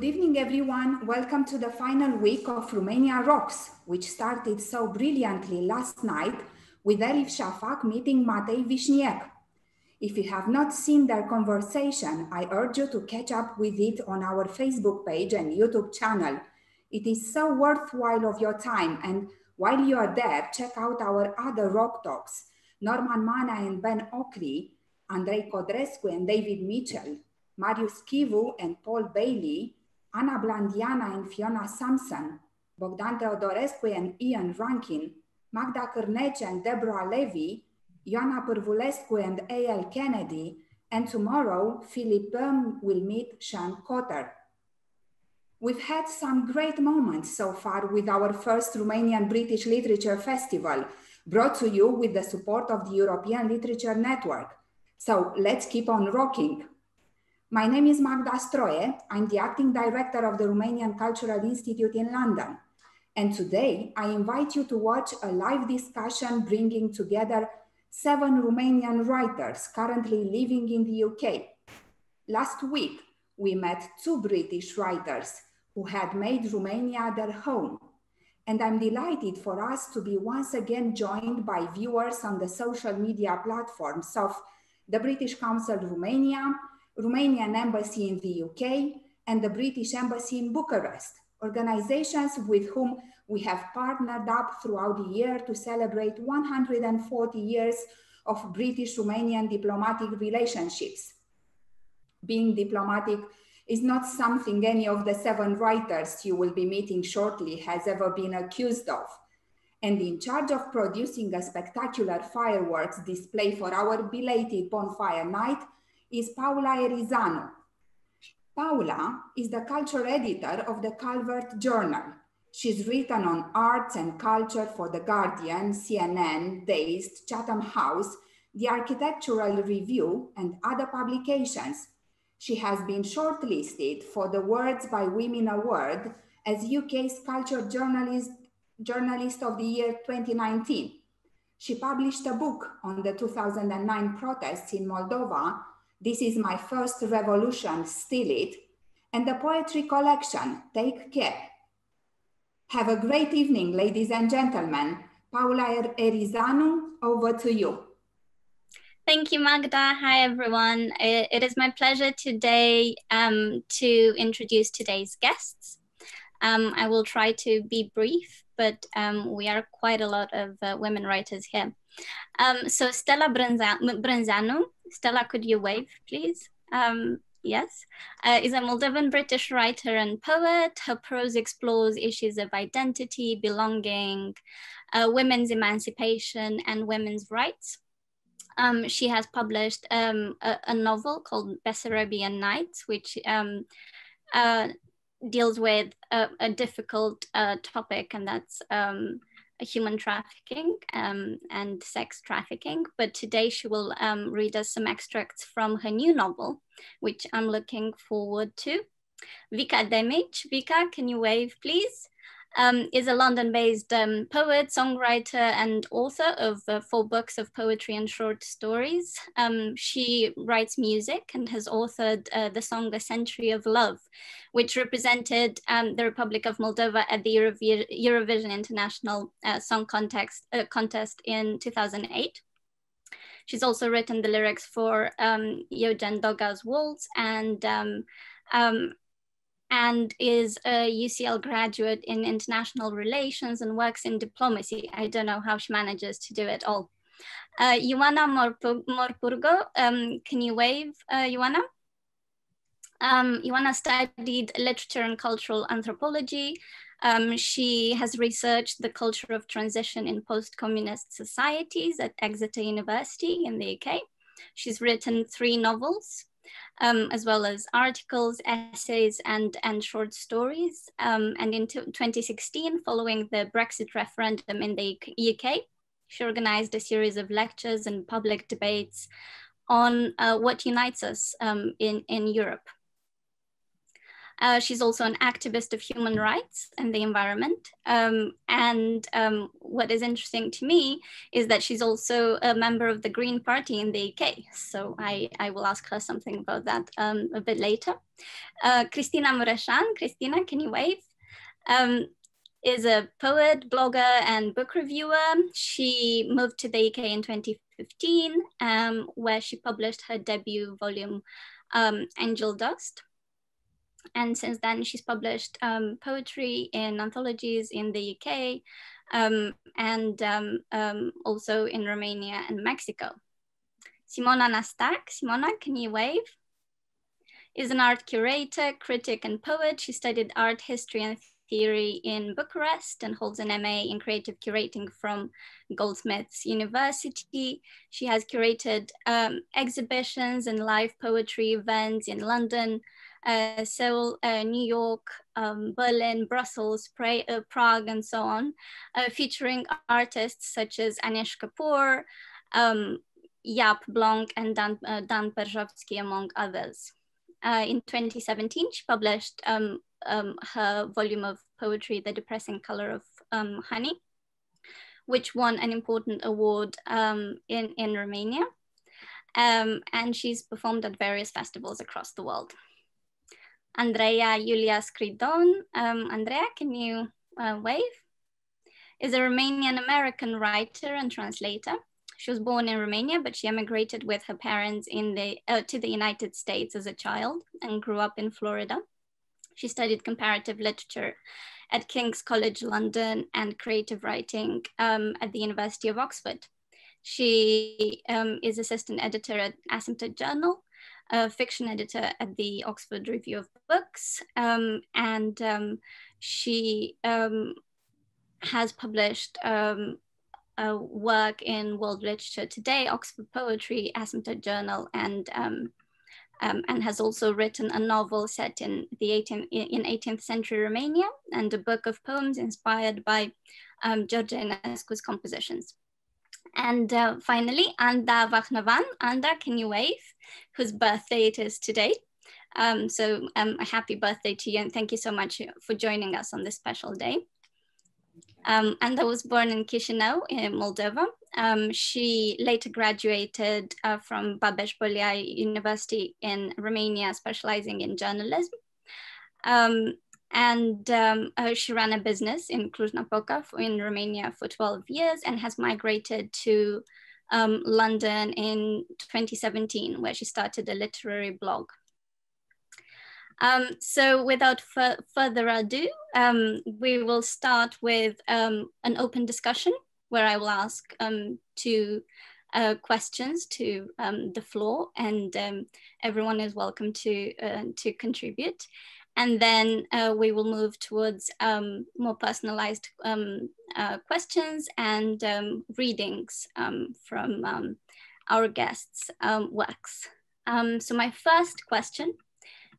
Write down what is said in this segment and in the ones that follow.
Good evening, everyone. Welcome to the final week of Romania Rocks, which started so brilliantly last night with Elif Shafak meeting Matei Vișniec. If you have not seen their conversation, I urge you to catch up with it on our Facebook page and YouTube channel. It is so worthwhile of your time. And while you are there, check out our other rock talks, Norman Manea and Ben Okri, Andrei Codrescu and David Mitchell, Marius Chivu and Paul Bailey, Ana Blandiana and Fiona Sampson, Bogdan Teodorescu and Ian Rankin, Magda Cârneci and Deborah Levy, Ioana Pârvulescu and A.L. Kennedy, and tomorrow Philip Boehm will meet Sean Cotter. We've had some great moments so far with our first Romanian British Literature Festival, brought to you with the support of the European Literature Network. So let's keep on rocking. My name is Magda Stroie. I'm the acting director of the Romanian Cultural Institute in London. And today I invite you to watch a live discussion bringing together seven Romanian writers currently living in the UK. Last week, we met two British writers who had made Romania their home. And I'm delighted for us to be once again joined by viewers on the social media platforms of the British Council Romania, Romanian Embassy in the UK, and the British Embassy in Bucharest, organizations with whom we have partnered up throughout the year to celebrate 140 years of British Romanian diplomatic relationships. Being diplomatic is not something any of the seven writers you will be meeting shortly has ever been accused of. And in charge of producing a spectacular fireworks display for our belated bonfire night is Paula Erizanu. Paula is the culture editor of the Calvert Journal. She's written on arts and culture for The Guardian, CNN, Dazed, Chatham House, The Architectural Review, and other publications. She has been shortlisted for the Words by Women Award as UK's Culture Journalist, Journalist of the Year 2019. She published a book on the 2009 protests in Moldova this is my first revolution, Steal It, and the poetry collection, Take Care. Have a great evening, ladies and gentlemen. Paula Erizanu, over to you. Thank you, Magda. Hi, everyone. it is my pleasure today um, to introduce today's guests. Um, I will try to be brief, but um, we are quite a lot of uh, women writers here. Um, so Stela Brînzeanu Stela, could you wave, please? Um, yes, uh, is a Moldovan British writer and poet. Her prose explores issues of identity, belonging, uh, women's emancipation, and women's rights. Um, she has published um, a, a, novel called Bessarabian Nights, which um, uh, deals with a, a difficult uh, topic, and that's um, human trafficking um, and sex trafficking, but today she will um, read us some extracts from her new novel, which I'm looking forward to. Vica Demici. Vica, can you wave, please? Um, is a London-based um, poet, songwriter, and author of uh, four books of poetry and short stories. Um, she writes music and has authored uh, the song "A Century of Love," which represented um, the Republic of Moldova at the Eurovi Eurovision International uh, Song Contest, uh, Contest in 2008. She's also written the lyrics for um, Doga's Waltz and um, um, and is a UCL graduate in international relations and works in diplomacy. I don't know how she manages to do it all. Uh, Ioana Morpurgo, um, can you wave, uh, Ioana? Um, Ioana studied literature and cultural anthropology. Um, she has researched the culture of transition in post-communist societies at Exeter University in the UK. She's written three novels, um, as well as articles, essays, and, and short stories. Um, and in 2016, following the Brexit referendum in the UK, she organized a series of lectures and public debates on uh, what unites us um, in, in Europe. Uh, she's also an activist of human rights and the environment. Um, and um, what is interesting to me is that she's also a member of the Green Party in the UK. So I, I will ask her something about that um, a bit later. Uh, Cristina Mureșan, Cristina, can you wave? Um, is a poet, blogger, and book reviewer. She moved to the UK in 2015, um, where she published her debut volume, um, Angel Dust and since then she's published um, poetry in anthologies in the UK um, and um, um, also in Romania and Mexico. Simona Nastac, Simona, can you wave? Is an art curator, critic, and poet. She studied art history and theory in Bucharest and holds an MA in creative curating from Goldsmiths University. She has curated um, exhibitions and live poetry events in London, uh, Seoul, uh, New York, um, Berlin, Brussels, pra uh, Prague, and so on, uh, featuring artists such as Anish Kapoor, um, Jaap Blonk, and Dan, uh, Dan Perjovschi, among others. Uh, in 2017, she published um, um, her volume of poetry, The Depressing Color of um, Honey, which won an important award um, in, in Romania. Um, and she's performed at various festivals across the world. Andreea Iulia Scridon. Um, Andrea, can you uh, wave? Is a Romanian American writer and translator. She was born in Romania, but she emigrated with her parents in the, uh, to the United States as a child and grew up in Florida. She studied comparative literature at King's College London and creative writing um, at the University of Oxford. She um, is assistant editor at Asymptote Journal a fiction editor at the Oxford Review of Books, um, and um, she um, has published um, work in World Literature Today, Oxford Poetry, Asymptote Journal, and um, um, and has also written a novel set in the 18th, in 18th century Romania and a book of poems inspired by um, George Enescu's compositions. And uh, finally, Anda Vahnovan. Anda, can you wave? Whose birthday it is today. Um, so um, a happy birthday to you and thank you so much for joining us on this special day. Um, Anda was born in Chisinau in Moldova. Um, she later graduated uh, from Babeș-Bolyai University in Romania, specializing in journalism. And um, uh, she ran a business in Cluj-Napoca in Romania for 12 years and has migrated to um, London in 2017, where she started a literary blog. Um, so without further ado, um, we will start with um, an open discussion where I will ask um, two uh, questions to the floor and everyone is welcome to, uh, to contribute. And then uh, we will move towards um, more personalized um, uh, questions and um, readings um, from um, our guests' um, works. so my first question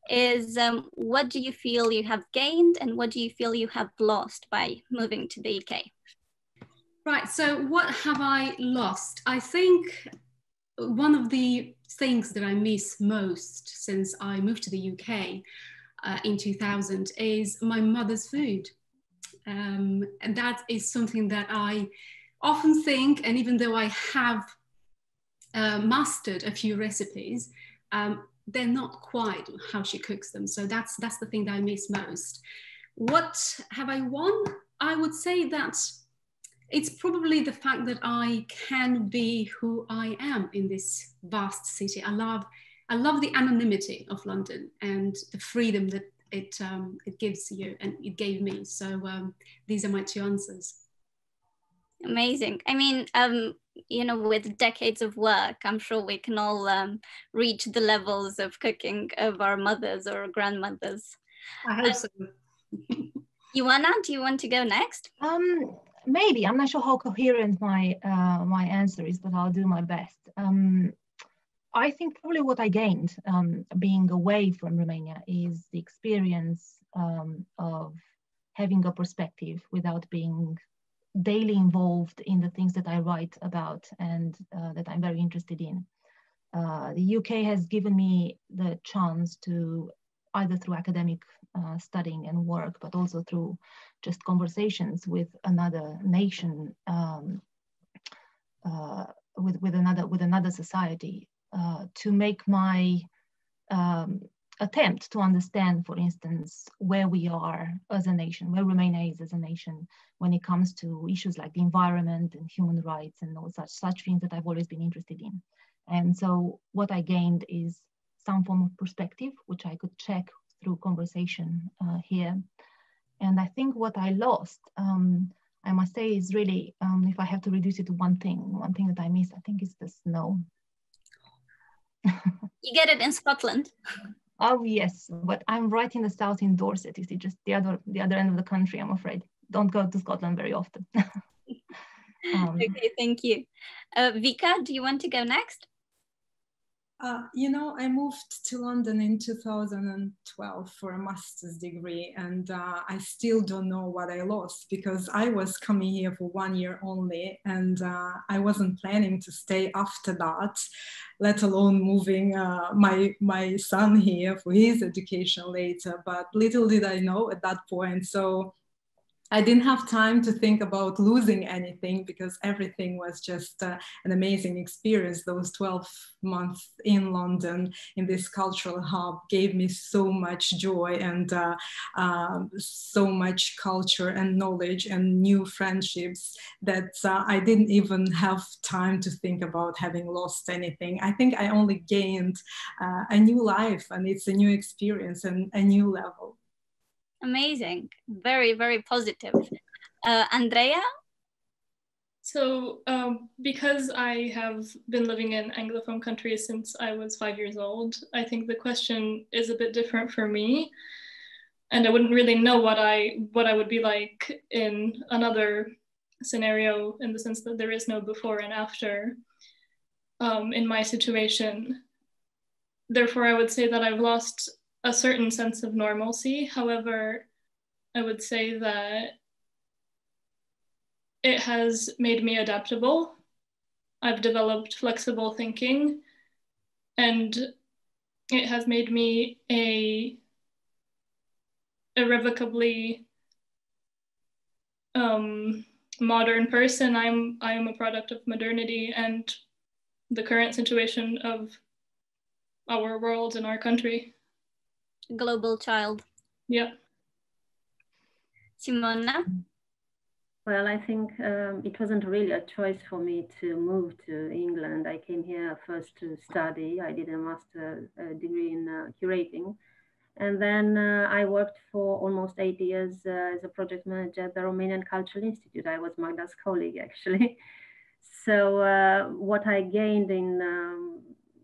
is what do you feel you have gained and what do you feel you have lost by moving to the UK? Right, so what have I lost? I think one of the things that I miss most since I moved to the UK uh, in 2000 is my mother's food. Um, and that is something that I often think, and even though I have uh, mastered a few recipes, um, they're not quite how she cooks them. So that's that's the thing that I miss most. What have I won? I would say that it's probably the fact that I can be who I am in this vast city. I love I love the anonymity of London and the freedom that it um, it gives you and it gave me. So um, these are my two answers. Amazing. I mean, um, you know, with decades of work, I'm sure we can all um, reach the levels of cooking of our mothers or grandmothers. I hope uh, so. Ioana, do you want to go next? Um, maybe. I'm not sure how coherent my uh, my answer is, but I'll do my best. Um, I think probably what I gained um, being away from Romania is the experience um, of having a perspective without being daily involved in the things that I write about and uh, that I'm very interested in. Uh, the UK has given me the chance to, either through academic uh, studying and work, but also through just conversations with another nation, um, uh, with with another with another society, uh, to make my um, attempt to understand, for instance, where we are as a nation, where Romania is as a nation when it comes to issues like the environment and human rights and all such such things that I've always been interested in. And so what I gained is some form of perspective, which I could check through conversation uh, here. And I think what I lost, um, I must say, is really, um, if I have to reduce it to one thing, one thing that I miss, I think is the snow. you get it in Scotland. Oh yes, but I'm right in the south in Dorset. You see, just the other the other end of the country. I'm afraid. Don't go to Scotland very often. um, okay, thank you. Uh, Vica, do you want to go next? Uh, you know, I moved to London in 2012 for a master's degree, and uh, I still don't know what I lost because I was coming here for one year only, and uh, I wasn't planning to stay after that, let alone moving uh, my my son here for his education later. But little did I know at that point. So I didn't have time to think about losing anything because everything was just uh, an amazing experience. Those 12 months in London in this cultural hub gave me so much joy and uh, uh, so much culture and knowledge and new friendships that uh, I didn't even have time to think about having lost anything. I think I only gained uh, a new life and it's a new experience and a new level. Amazing. Very, very positive. Uh, Andrea? So, um, because I have been living in Anglophone countries since I was five years old, I think the question is a bit different for me. And I wouldn't really know what I what I would be like in another scenario in the sense that there is no before and after um, in my situation. Therefore, I would say that I've lost a certain sense of normalcy. However, I would say that it has made me adaptable. I've developed flexible thinking and it has made me a irrevocably um, modern person. I'm I am a product of modernity and the current situation of our world and our country global child. Yeah. Simona? Well, I think um, it wasn't really a choice for me to move to England. I came here first to study. I did a master uh, degree in uh, curating. And then uh, I worked for almost eight years uh, as a project manager at the Romanian Cultural Institute. I was Magda's colleague, actually. So, uh, what I gained in um,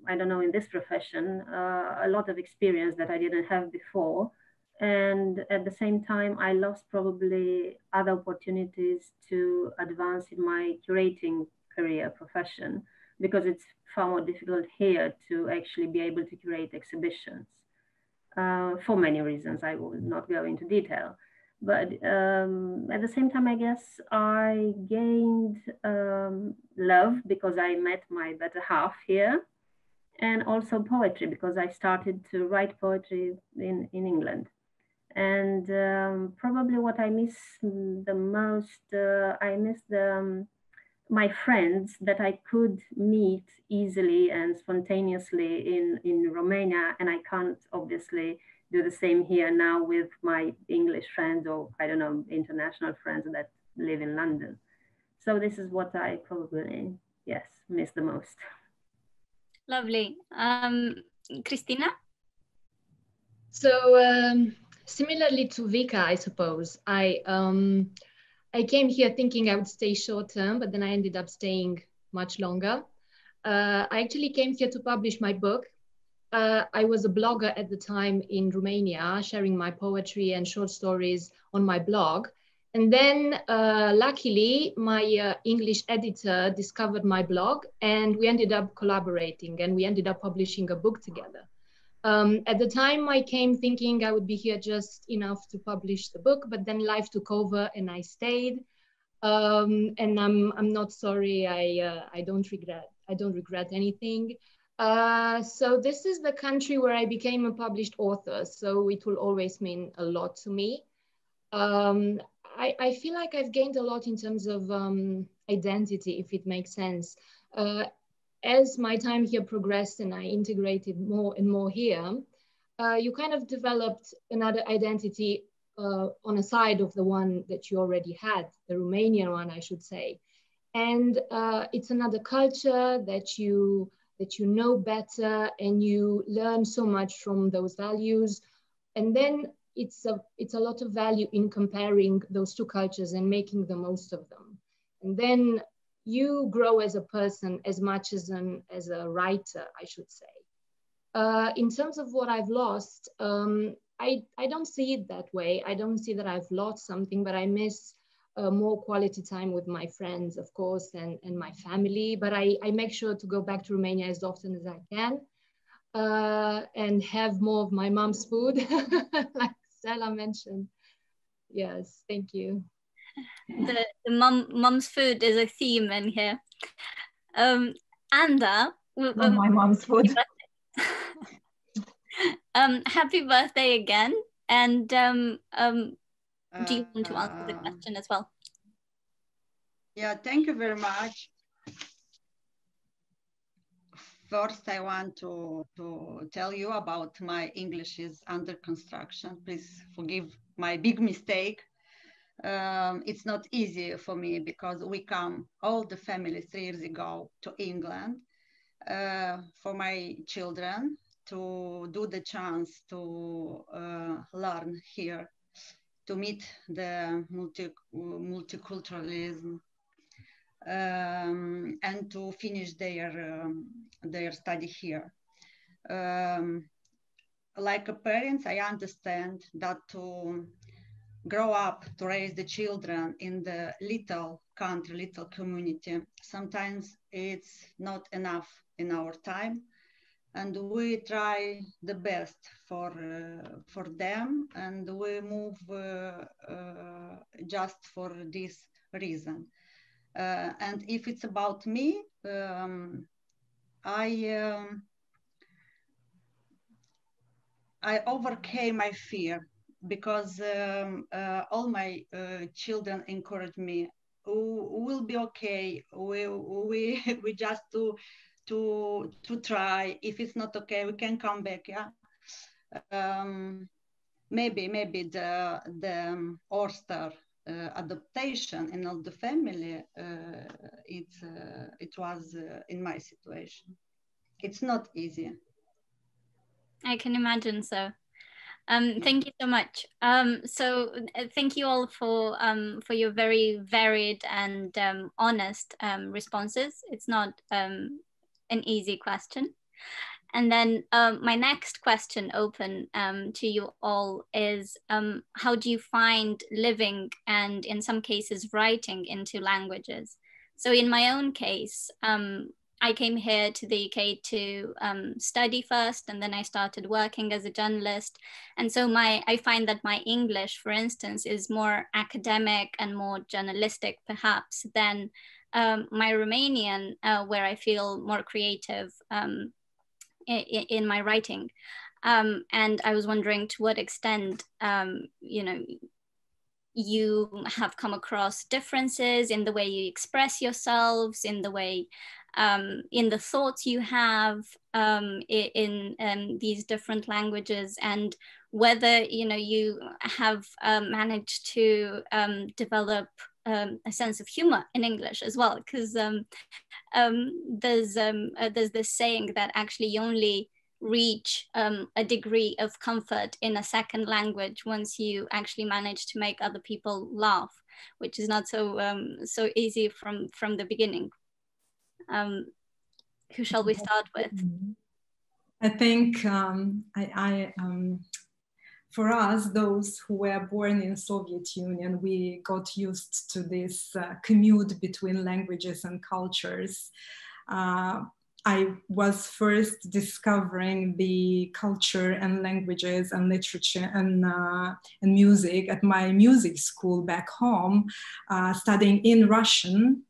I don't know, in this profession, uh, a lot of experience that I didn't have before. And at the same time, I lost probably other opportunities to advance in my curating career profession because it's far more difficult here to actually be able to curate exhibitions uh, for many reasons. I will not go into detail. But um, at the same time, I guess I gained um, love because I met my better half here and also poetry because I started to write poetry in, in England. And um, probably what I miss the most, uh, I miss the, um, my friends that I could meet easily and spontaneously in, in Romania. And I can't obviously do the same here now with my English friends or I don't know, international friends that live in London. So this is what I probably, yes, miss the most. Lovely. Um, Cristina? So um, similarly to Vica, I suppose, I, um, I came here thinking I would stay short term, but then I ended up staying much longer. Uh, I actually came here to publish my book. Uh, I was a blogger at the time in Romania, sharing my poetry and short stories on my blog. And then uh, luckily, my uh, English editor discovered my blog and we ended up collaborating and we ended up publishing a book together. Um, at the time, I came thinking I would be here just enough to publish the book, but then life took over and I stayed. Um, and I'm, I'm not sorry, I, uh, I don't regret, I don't regret anything. Uh, so this is the country where I became a published author. So it will always mean a lot to me. Um, I, I, feel like I've gained a lot in terms of um, identity, if it makes sense. Uh, as my time here progressed and I integrated more and more here, uh, you kind of developed another identity uh, on a side of the one that you already had, the Romanian one, I should say. And uh, it's another culture that you that you know better and you learn so much from those values. And then it's a, it's a lot of value in comparing those two cultures and making the most of them. And then you grow as a person as much as, an, as a writer, I should say. Uh, in terms of what I've lost, um, I, I don't see it that way. I don't see that I've lost something, but I miss uh, more quality time with my friends, of course, and, and my family. But I, I make sure to go back to Romania as often as I can uh, and have more of my mom's food, like Stela mentioned. Yes, thank you. The, the mom, mom's food is a theme in here. Um, Anda. Oh, my mom's food. um, happy birthday again. And um, um, do you want to answer the uh, question as well? Yeah, thank you very much. First, I want to, to tell you about my English is under construction. Please forgive my big mistake. Um, it's not easy for me because we come all the family three years ago to England uh, for my children to do the chance to uh, learn here to meet the multi, multiculturalism um, and to finish their um, their study here. Um, like a parent, I understand that to grow up, to raise the children in the little country, little community, sometimes it's not enough in our time and we try the best for uh, for them and we move uh, uh, just for this reason uh, and if it's about me um, i um, i overcame my fear because um, uh, all my uh, children encourage me we'll be okay we we we just do to to try. If it's not okay, we can come back. Yeah. Um, maybe maybe the the um, Oyster uh, adaptation in all the family uh, it uh, it was uh, in my situation. It's not easy. I can imagine so. Um, thank you so much. Um, so uh, thank you all for um, for your very varied and um, honest um, responses. It's not um, an easy question. And then um, my next question open um, to you all is um, how do you find living and in some cases writing into languages? So in my own case, um, I came here to the UK to um, study first, and then I started working as a journalist. And so my I find that my English, for instance, is more academic and more journalistic, perhaps, than um, my Romanian, uh, where I feel more creative um, in, my writing. Um, and I was wondering to what extent, um, you know, you have come across differences in the way you express yourselves, in the way, um, in the thoughts you have um, in, in these different languages, and whether you know you have managed to develop um, a sense of humor in English as well, because um, um, there's um, uh, there's this saying that actually you only reach um, a degree of comfort in a second language once you actually manage to make other people laugh, which is not so um, so easy from from the beginning. who shall we start with? I think I, I for us, those who were born in Soviet Union, we got used to this uh, commute between languages and cultures. Uh, I was first discovering the culture and languages and literature and, uh, and music at my music school back home, uh, studying in Russian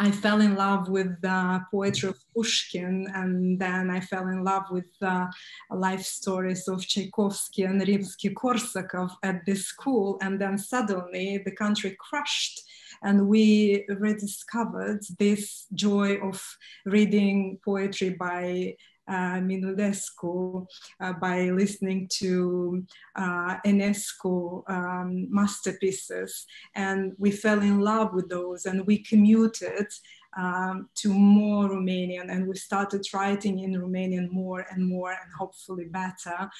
I fell in love with the poetry of Pushkin, and then I fell in love with the life stories of Tchaikovsky and Rimsky-Korsakov at this school. And then suddenly the country crashed, and we rediscovered this joy of reading poetry by uh, Minulescu uh, by listening to uh, Enescu um, masterpieces. And we fell in love with those and we commuted um, to more Romanian and we started writing in Romanian more and more and hopefully better.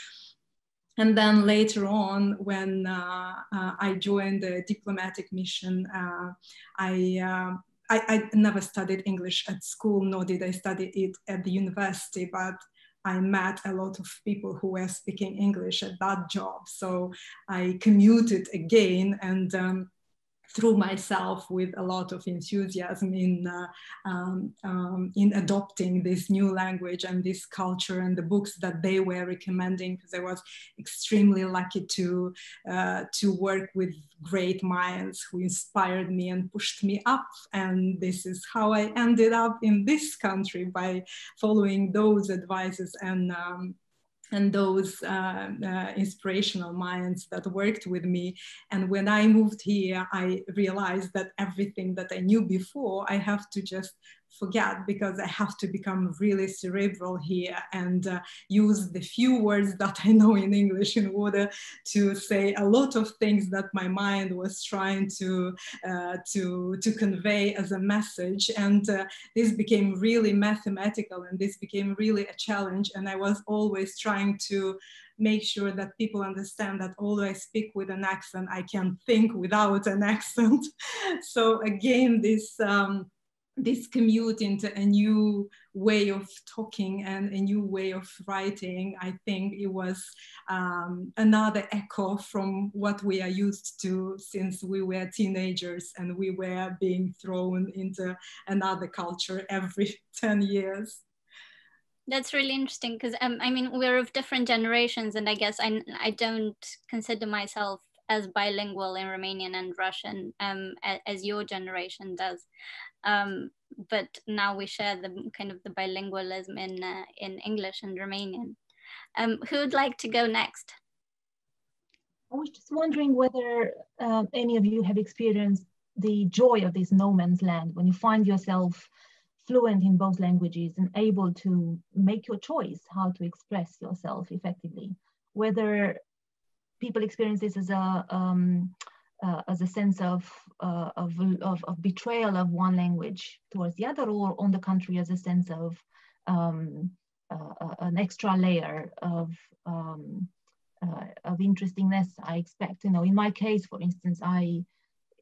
And then later on, when uh, uh, I joined the diplomatic mission, uh, I uh, I, I never studied English at school, nor did I study it at the university, but I met a lot of people who were speaking English at that job. So I commuted again and um, threw myself with a lot of enthusiasm in uh, um, um, in adopting this new language and this culture and the books that they were recommending because I was extremely lucky to uh, to work with great minds who inspired me and pushed me up. And this is how I ended up in this country by following those advices and um, and those uh, uh, inspirational minds that worked with me. And when I moved here, I realized that everything that I knew before, I have to just forget because I have to become really cerebral here and uh, use the few words that I know in English in order to say a lot of things that my mind was trying to uh, to to convey as a message. And uh, this became really mathematical, and this became really a challenge. And I was always trying to make sure that people understand that although I speak with an accent, I can think without an accent. so again, this. Um, this commute into a new way of talking and a new way of writing, I think it was um, another echo from what we are used to since we were teenagers and we were being thrown into another culture every 10 years. That's really interesting because um, I mean we're of different generations, and I guess I I don't consider myself as bilingual in Romanian and Russian um, as, as your generation does. Um, but now we share the kind of the bilingualism in uh, in English and Romanian. Um, who would like to go next? I was just wondering whether uh, any of you have experienced the joy of this no man's land when you find yourself fluent in both languages and able to make your choice how to express yourself effectively. Whether people experience this as a um, uh, as a sense of, uh, of, of, of, betrayal of one language towards the other, or on the contrary, as a sense of um, uh, uh an extra layer of, um, uh, of interestingness, I expect. You know, in my case, for instance, I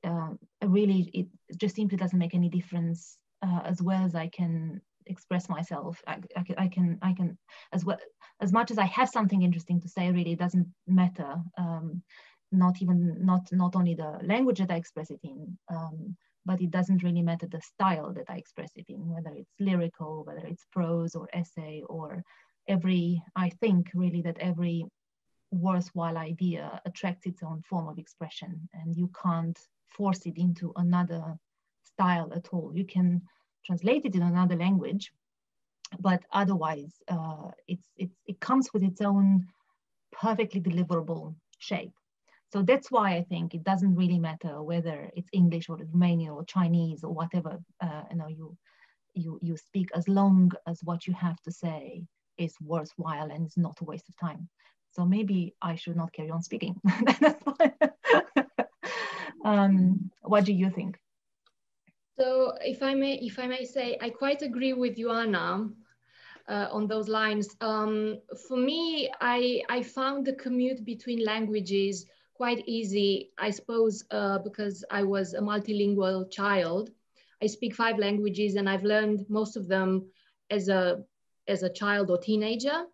uh, really, it just simply doesn't make any difference as well as I can express myself. I, I, I, can, I can, as well, as much as I have something interesting to say, really, it doesn't matter. Um, not even not not only the language that I express it in, um, but it doesn't really matter the style that I express it in, whether it's lyrical, whether it's prose or essay, or every. I think really that every worthwhile idea attracts its own form of expression, and you can't force it into another style at all. You can translate it in another language, but otherwise, uh, it's, it's, it comes with its own perfectly deliverable shape. So that's why I think it doesn't really matter whether it's English or Romanian or Chinese or whatever uh, you know you you you speak, as long as what you have to say is worthwhile and it's not a waste of time. So maybe I should not carry on speaking. um, what do you think? So if I may, if I may say, I quite agree with you, Anna, uh, on those lines. Um, for me, I, I found the commute between languages quite easy, I suppose, uh, because I was a multilingual child. I speak five languages and I've learned most of them as a, as a child or teenager.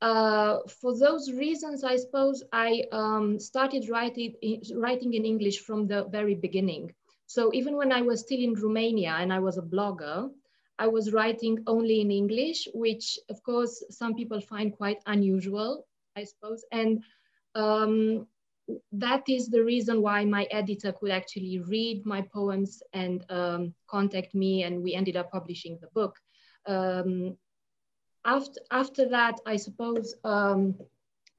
Uh, for those reasons, I suppose I um, started writing, writing in English from the very beginning. So even when I was still in Romania and I was a blogger, I was writing only in English, which of course some people find quite unusual, I suppose. And um, that is the reason why my editor could actually read my poems and um, contact me and we ended up publishing the book. Um, after, after that, I suppose um,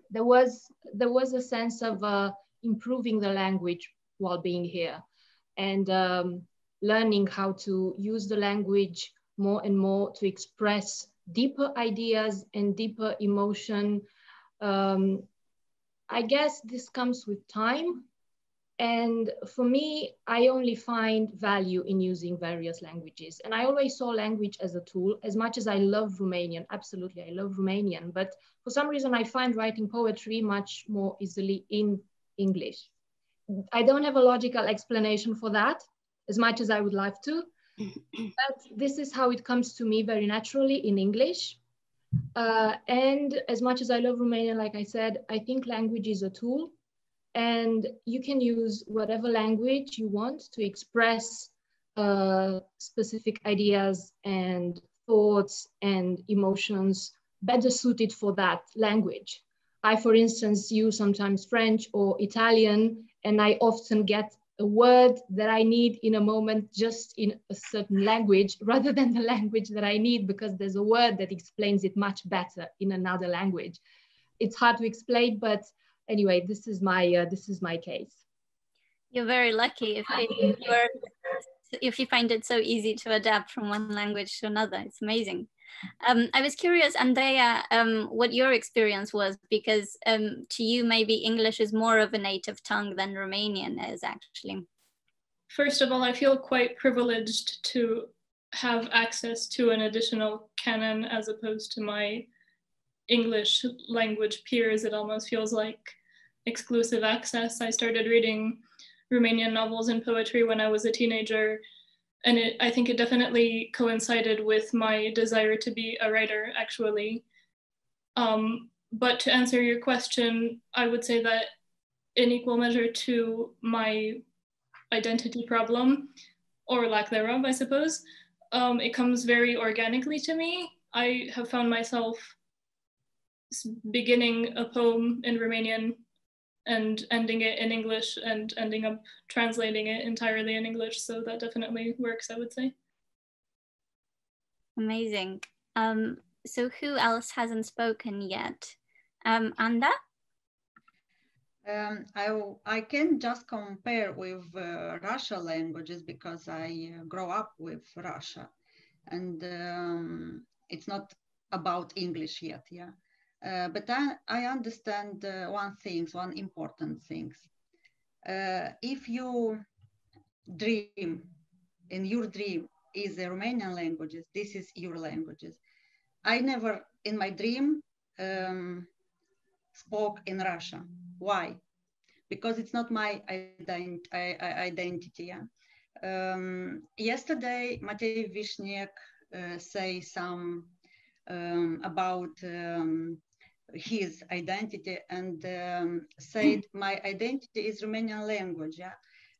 there, was, there was a sense of uh, improving the language while being here and um, learning how to use the language more and more to express deeper ideas and deeper emotion. Um, I guess this comes with time. And for me, I only find value in using various languages. And I always saw language as a tool, as much as I love Romanian, absolutely, I love Romanian. But for some reason, I find writing poetry much more easily in English. I don't have a logical explanation for that, as much as I would like to. but this is how it comes to me very naturally in English. Uh, and as much as I love Romanian, like I said, I think language is a tool and you can use whatever language you want to express uh, specific ideas and thoughts and emotions better suited for that language. I, for instance, use sometimes French or Italian, and I often get a word that I need in a moment just in a certain language rather than the language that I need because there's a word that explains it much better in another language. It's hard to explain, but anyway, this is my uh, this is my case. You're very lucky if, if you're if you find it so easy to adapt from one language to another. It's amazing. Um, I was curious, Andrea, um, what your experience was, because um, to you, maybe English is more of a native tongue than Romanian is actually. First of all, I feel quite privileged to have access to an additional canon as opposed to my English language peers. It almost feels like exclusive access. I started reading Romanian novels and poetry when I was a teenager and it, I think it definitely coincided with my desire to be a writer, actually. Um, but to answer your question, I would say that in equal measure to my identity problem, or lack thereof, I suppose, um, it comes very organically to me. I have found myself beginning a poem in Romanian and ending it in English and ending up translating it entirely in English. So that definitely works, I would say. Amazing. Um, so who else hasn't spoken yet? Um, Anda? Um, I, I can just compare with uh, Russia languages because I uh, grow up with Russia and um, it's not about English yet, yeah. Uh, but I, I understand uh, one thing, one important things. Uh, if you dream, and your dream is the Romanian languages, this is your languages. I never, in my dream, um, spoke in Russia. Why? Because it's not my ident identity. Yeah? Um, yesterday, Matei Vișniec uh, say some um, about um, his identity and um, said, my identity is Romanian language. Yeah?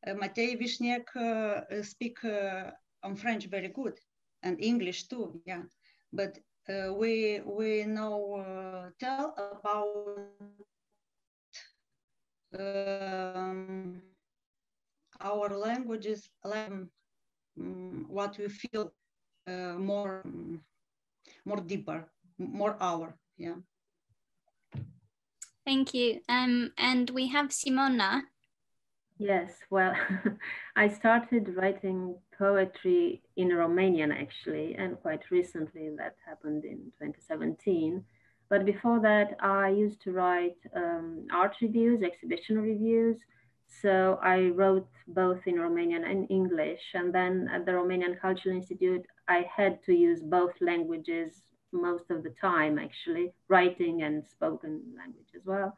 Uh, Matei Vișniec uh, speak uh, on French very good and English too. Yeah, but uh, we we now uh, tell about um, our languages, um, what we feel uh, more more deeper, more our. Yeah. Thank you. Um, and we have Simona. Yes, well, I started writing poetry in Romanian actually, and quite recently that happened in 2017. But before that, I used to write um, art reviews, exhibition reviews. So I wrote both in Romanian and English. And then at the Romanian Cultural Institute, I had to use both languages most of the time, actually, writing and spoken language as well.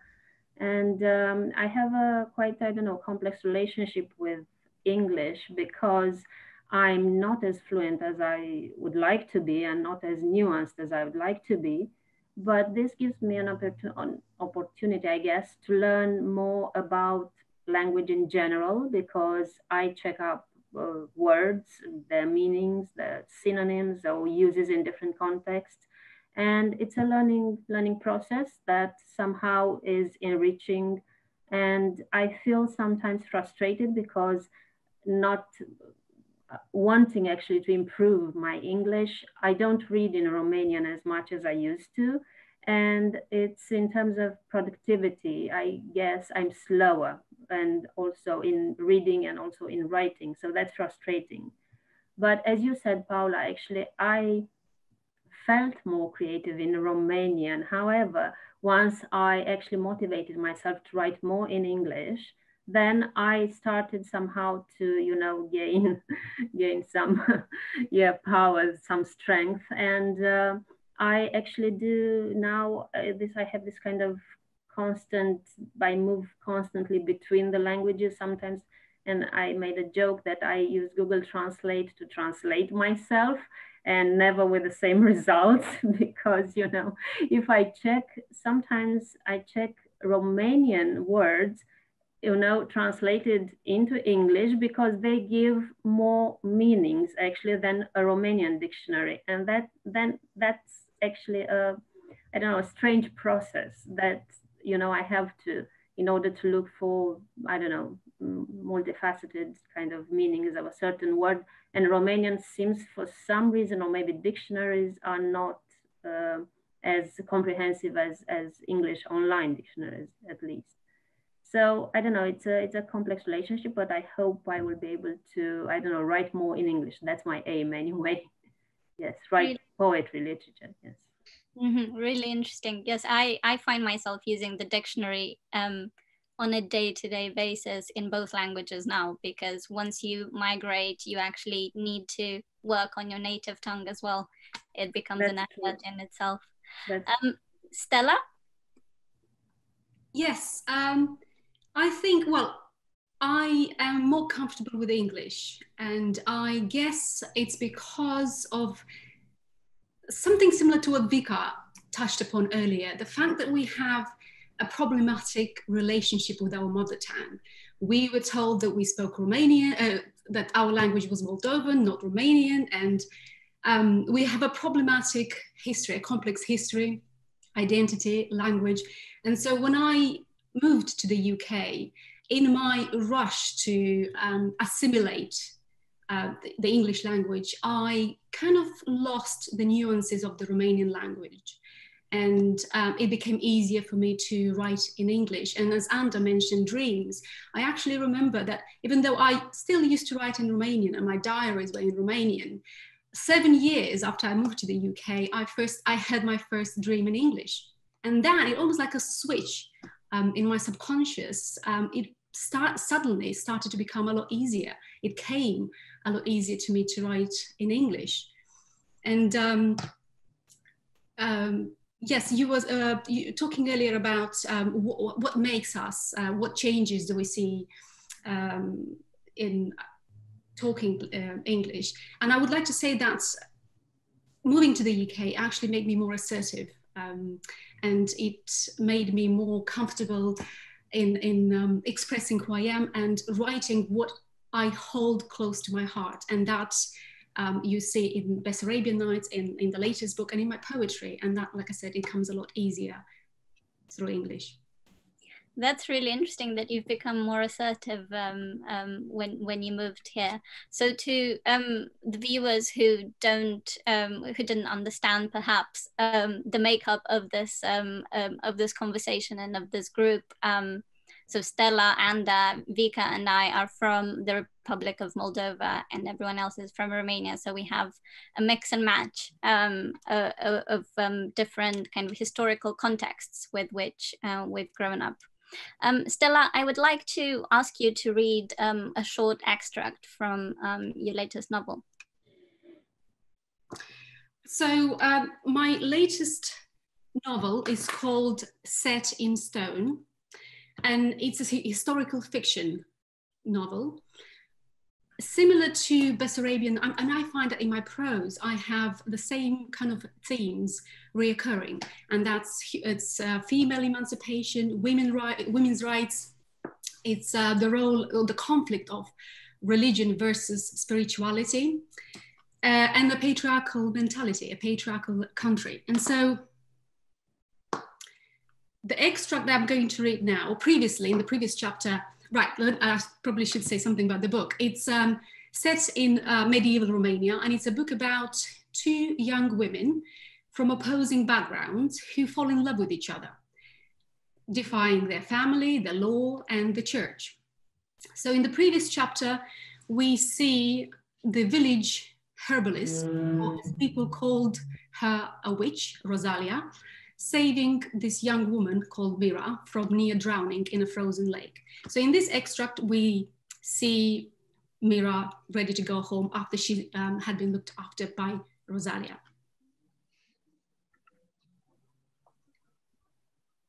And um, I have a quite, I don't know, complex relationship with English because I'm not as fluent as I would like to be and not as nuanced as I would like to be. But this gives me an opportunity, I guess, to learn more about language in general because I check up uh, words, their meanings, the synonyms or uses in different contexts. And it's a learning, learning process that somehow is enriching And I feel sometimes frustrated because not wanting actually to improve my English. I don't read in Romanian as much as I used to. And it's in terms of productivity, I guess I'm slower and also in reading and also in writing. So that's frustrating. But as you said, Paula, actually, I felt more creative in Romanian. However, once I actually motivated myself to write more in English, then I started somehow to, you know, gain, gain some, yeah, power, some strength. And uh, I actually do now uh, this, I have this kind of constant, I move constantly between the languages sometimes. And I made a joke that I use Google Translate to translate myself and never with the same results because, you know, if I check, sometimes I check Romanian words you know, translated into English because they give more meanings actually than a Romanian dictionary. And that then that's actually a, I don't know, a strange process that, you know, I have to, in order to look for, I don't know, multifaceted kind of meanings of a certain word. And Romanian seems for some reason, or maybe dictionaries are not uh, as comprehensive as, as English online dictionaries, at least. So I don't know, it's a, it's a complex relationship, but I hope I will be able to, I don't know, write more in English. That's my aim anyway. yes, really? Poetry, literature, yes. Mm-hmm. Really interesting. Yes, I, I find myself using the dictionary um, on a day-to-day basis in both languages now, because once you migrate, you actually need to work on your native tongue as well. It becomes That's an effort true. in itself. Um, Stela? Yes. Um, I think, well, I am more comfortable with English, and I guess it's because of something similar to what Vica touched upon earlier the fact that we have a problematic relationship with our mother tongue. We were told that we spoke Romanian, uh, that our language was Moldovan, not Romanian, and um, we have a problematic history, a complex history, identity, language. And so when I moved to the UK, in my rush to um, assimilate uh, the, the, English language, I kind of lost the nuances of the Romanian language. And um, it became easier for me to write in English. And as Anda mentioned, dreams, I actually remember that even though I still used to write in Romanian and my diaries were in Romanian, seven years after I moved to the UK, I first I had my first dream in English. And then it almost like a switch um, in my subconscious, um, it start, suddenly started to become a lot easier. It came a lot easier to me to write in English. And um, um yes, you was uh, you, talking earlier about um, wh what makes us, uh, what changes do we see um, in talking uh, English. And I would like to say that moving to the UK actually made me more assertive. Um, and it made me more comfortable in, in um, expressing who I am and writing what I hold close to my heart. And that um, you see in Bessarabian Nights, in, in the latest book, and in my poetry. And that, like I said, it comes a lot easier through English that's really interesting that you've become more assertive um, um, when when you moved here. So to um, the viewers who don't um, who didn't understand perhaps um, the makeup of this um, of this conversation and of this group. So Stela and uh, Vica and I are from the Republic of Moldova, and everyone else is from Romania. So we have a mix and match uh, of different kind of historical contexts with which uh, we've grown up. Um, Stela, I would like to ask you to read um, a short extract from um, your latest novel. So uh, my latest novel is called Set in Stone, and it's a historical fiction novel similar to Bessarabian, and I find that in my prose, I have the same kind of themes reoccurring, and that's it's uh, female emancipation, women right, women's rights. It's uh, the role, the conflict of religion versus spirituality, uh, and the patriarchal mentality, a patriarchal country, and so. The extract that I'm going to read now, or previously in the previous chapter, right, I probably should say something about the book. It's um, set in uh, medieval Romania, and it's a book about two young women from opposing backgrounds who fall in love with each other, defying their family, the law, and the church. So in the previous chapter, we see the village herbalist, or as people called her a witch, Rosalia, saving this young woman called Mira from near drowning in a frozen lake. So in this extract, we see Mira ready to go home after she um, had been looked after by Rosalia.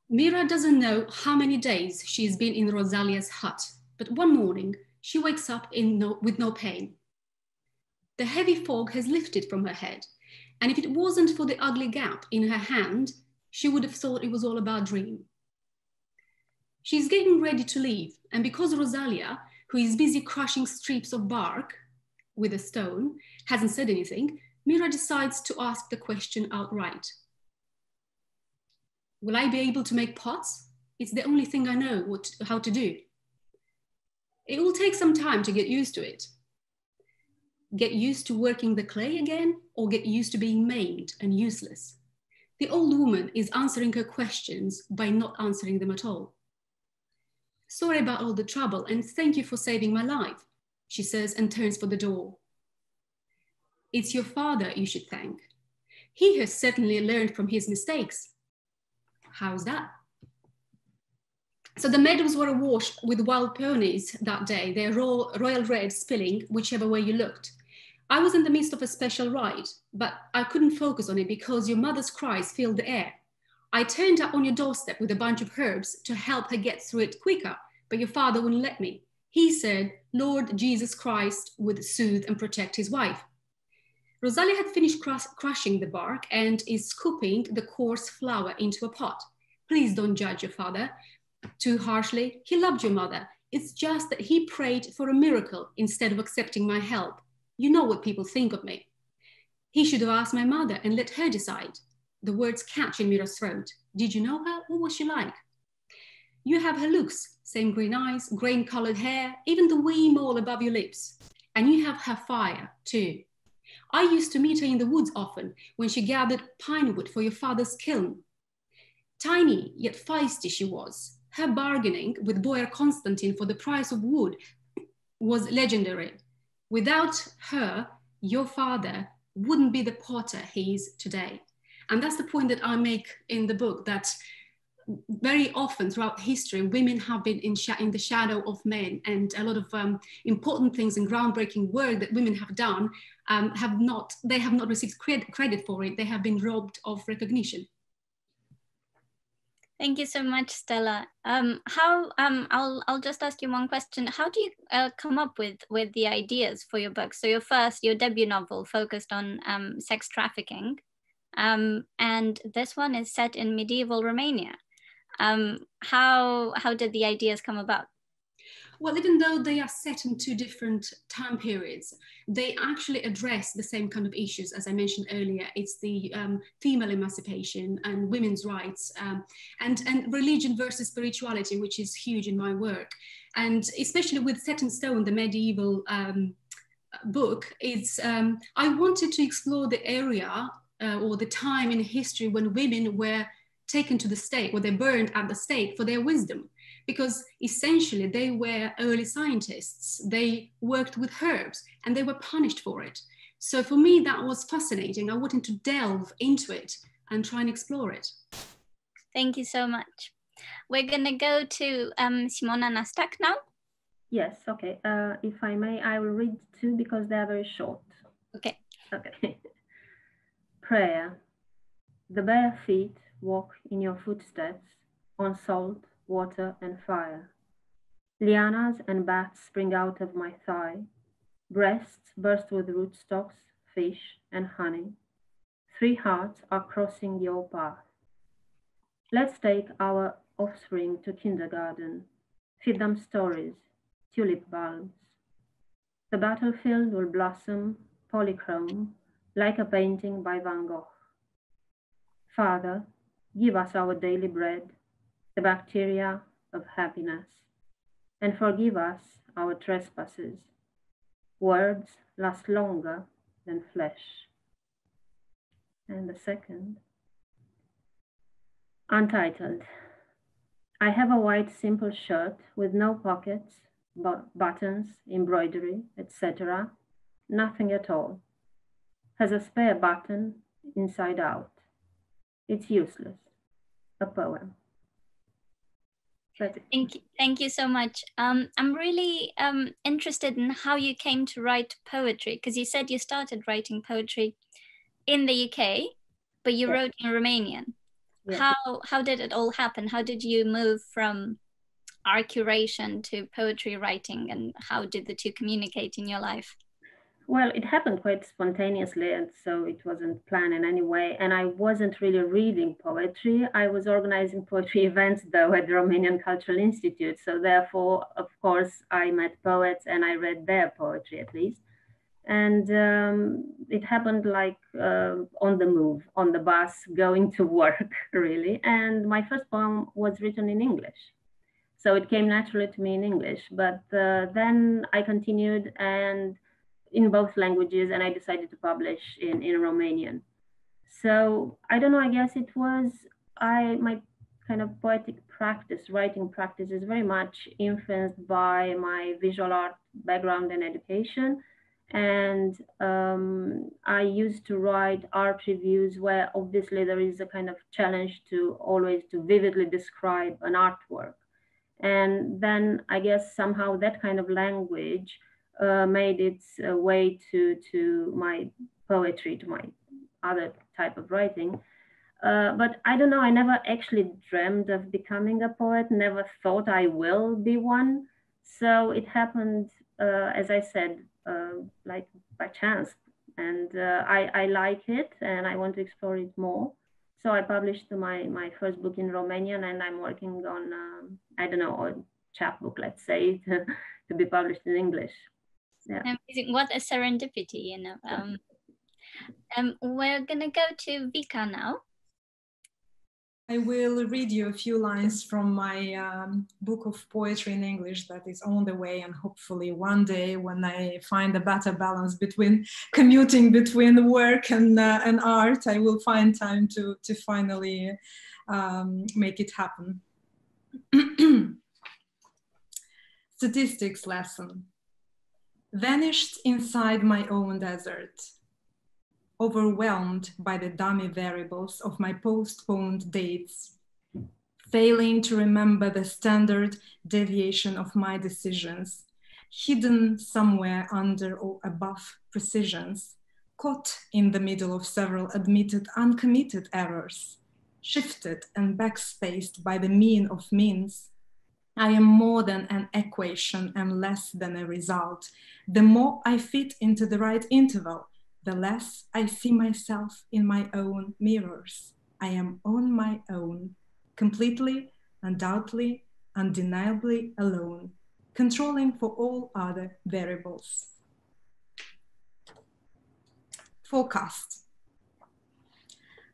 Mira doesn't know how many days she's been in Rosalia's hut, but one morning she wakes up no, with no pain. The heavy fog has lifted from her head, and if it wasn't for the ugly gap in her hand, she would have thought it was all about dream. She's getting ready to leave, and because Rosalia, who is busy crushing strips of bark with a stone, hasn't said anything, Mira decides to ask the question outright. Will I be able to make pots? It's the only thing I know what, how to do. It will take some time to get used to it. Get used to working the clay again, or get used to being maimed and useless. The old woman is answering her questions by not answering them at all. Sorry about all the trouble and thank you for saving my life, she says and turns for the door. It's your father you should thank. He has certainly learned from his mistakes. How's that? So the meadows were awash with wild ponies that day, their royal red spilling whichever way you looked. I was in the midst of a special ride, but I couldn't focus on it because your mother's cries filled the air. I turned up on your doorstep with a bunch of herbs to help her get through it quicker, but your father wouldn't let me. He said, Lord Jesus Christ would soothe and protect his wife. Rosalia had finished crushing the bark and is scooping the coarse flour into a pot. Please don't judge your father too harshly. He loved your mother. It's just that he prayed for a miracle instead of accepting my help. You know what people think of me. He should have asked my mother and let her decide. The words catch in Mira's throat. Did you know her? What was she like? You have her looks, same green eyes, grain colored hair, even the wee mole above your lips. And you have her fire too. I used to meet her in the woods often when she gathered pine wood for your father's kiln. Tiny yet feisty she was. Her bargaining with Boyar Constantine for the price of wood was legendary. Without her, your father wouldn't be the potter he is today. And that's the point that I make in the book that very often throughout history, women have been in, in the shadow of men, and a lot of um, important things and groundbreaking work that women have done um, have not, they have not received cred credit for it. They have been robbed of recognition. Thank you so much, Stela. Um, how um, I'll I'll just ask you one question. How do you uh, come up with with the ideas for your book? So your first, your debut novel focused on um, sex trafficking, um, and this one is set in medieval Romania. Um, how how did the ideas come about? Well, even though they are set in two different time periods, they actually address the same kind of issues as I mentioned earlier. It's the um, female emancipation and women's rights um, and, and religion versus spirituality, which is huge in my work. And especially with Set in Stone, the medieval um, book, it's, um, I wanted to explore the area uh, or the time in history when women were taken to the stake or they burned at the stake for their wisdom because essentially they were early scientists. They worked with herbs and they were punished for it. So for me, that was fascinating. I wanted to delve into it and try and explore it. Thank you so much. We're going to go to um, Simona Nastac now. Yes, okay. Uh, if I may, I will read two because they are very short. Okay. Okay. Prayer. The bare feet walk in your footsteps on salt water, and fire. Lianas and bats spring out of my thigh. Breasts burst with rootstocks, fish, and honey. Three hearts are crossing your path. Let's take our offspring to kindergarten. Feed them stories, tulip bulbs. The battlefield will blossom polychrome like a painting by Van Gogh. Father, give us our daily bread the bacteria of happiness, and forgive us our trespasses. Words last longer than flesh. And the second, untitled. I have a white simple shirt with no pockets, but buttons, embroidery, etc. Nothing at all. Has a spare button inside out. It's useless. A poem. Thank you, thank you so much. Um, I'm really um, interested in how you came to write poetry because you said you started writing poetry in the UK, but you wrote in Romanian. How how did it all happen? How did you move from art curation to poetry writing, and how did the two communicate in your life? Well, it happened quite spontaneously, and so it wasn't planned in any way. And I wasn't really reading poetry. I was organizing poetry events, though, at the Romanian Cultural Institute. So, therefore, of course, I met poets and I read their poetry at least. And um, it happened like uh, on the move, on the bus, going to work, really. And my first poem was written in English. So it came naturally to me in English. But uh, then I continued and in both languages and I decided to publish in, in Romanian. So I don't know, I guess it was I my kind of poetic practice, writing practice is very much influenced by my visual art background and education. And um, I used to write art reviews where obviously there is a kind of challenge to always to vividly describe an artwork. And then I guess somehow that kind of language uh, made its uh, way to to my poetry, to my other type of writing. Uh, but I don't know, I never actually dreamed of becoming a poet, never thought I will be one. So it happened, uh, as I said, uh, like by chance. And uh, I, I like it and I want to explore it more. So I published my, my first book in Romanian and I'm working on, um, I don't know, a chapbook, let's say, to, to be published in English yeah. amazing. What a serendipity you know. Um, um we're gonna go to Vica now. I will read you a few lines from my um, book of poetry in English that is on the way, and hopefully one day when I find a better balance between commuting between work and uh, and art, I will find time to to finally um, make it happen. Statistics lesson vanished inside my own desert, overwhelmed by the dummy variables of my postponed dates, failing to remember the standard deviation of my decisions, hidden somewhere under or above precisions, caught in the middle of several admitted uncommitted errors, shifted and backspaced by the mean of means, I am more than an equation and less than a result. The more I fit into the right interval, the less I see myself in my own mirrors. I am on my own, completely, undoubtedly, undeniably alone, controlling for all other variables. Forecast.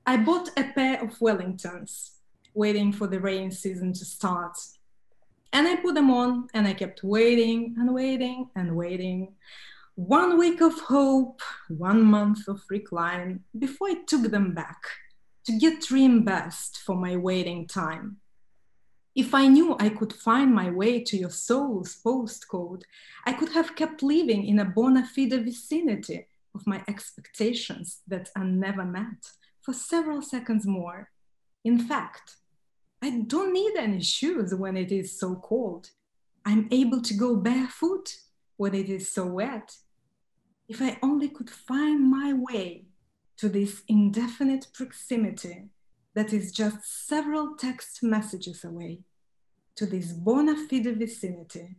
I bought a pair of Wellingtons, waiting for the rain season to start and I put them on and I kept waiting and waiting and waiting. One week of hope, one month of recline before I took them back to get reimbursed for my waiting time. If I knew I could find my way to your soul's postcode, I could have kept living in a bona fide vicinity of my expectations that are never met for several seconds more. In fact, I don't need any shoes when it is so cold. I'm able to go barefoot when it is so wet. If I only could find my way to this indefinite proximity that is just several text messages away, to this bona fide vicinity,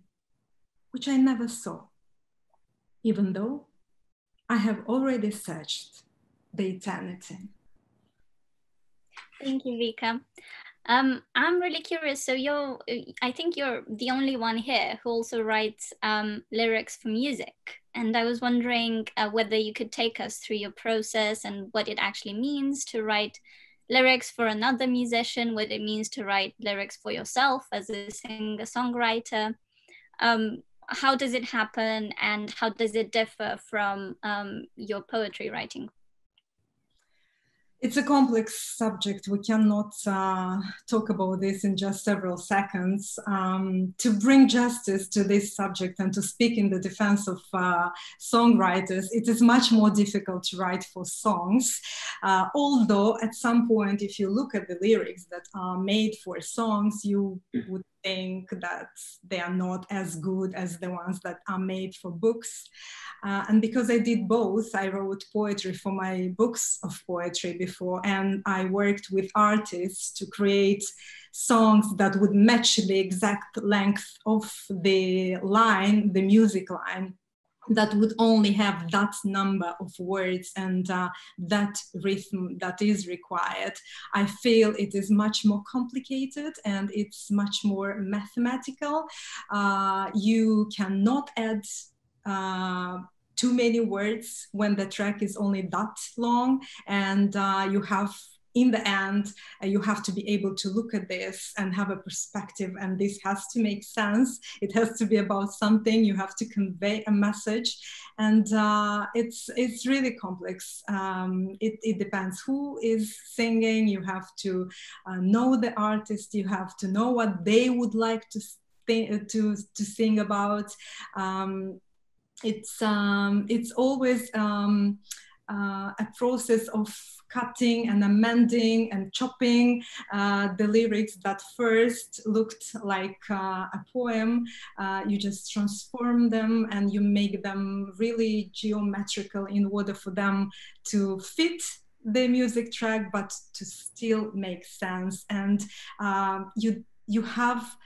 which I never saw, even though I have already searched the eternity. Thank you, Vica. Um, I'm really curious. So you're, I think you're the only one here who also writes um, lyrics for music. And I was wondering uh, whether you could take us through your process and what it actually means to write lyrics for another musician, what it means to write lyrics for yourself as a singer-songwriter. Um, how does it happen and how does it differ from um, your poetry writing? It's a complex subject. We cannot uh, talk about this in just several seconds. Um, to bring justice to this subject and to speak in the defense of uh, songwriters, it is much more difficult to write for songs. Uh, although, at some point, if you look at the lyrics that are made for songs, you would think that they are not as good as the ones that are made for books. Uh, and because I did both, I wrote poetry for my books of poetry before, and I worked with artists to create songs that would match the exact length of the line, the music line that would only have that number of words and uh, that rhythm that is required. I feel it is much more complicated and it's much more mathematical. Uh, you cannot add uh, too many words when the track is only that long and uh, you have in the end, uh, you have to be able to look at this and have a perspective, and this has to make sense. It has to be about something. You have to convey a message, and uh, it's it's really complex. Um, it, it depends who is singing. You have to uh, know the artist. You have to know what they would like to to to sing about. Um, it's um, it's always um, uh, a process of cutting and amending and chopping uh, the lyrics that first looked like uh, a poem. Uh, you just transform them and you make them really geometrical in order for them to fit the music track, but to still make sense. And you you have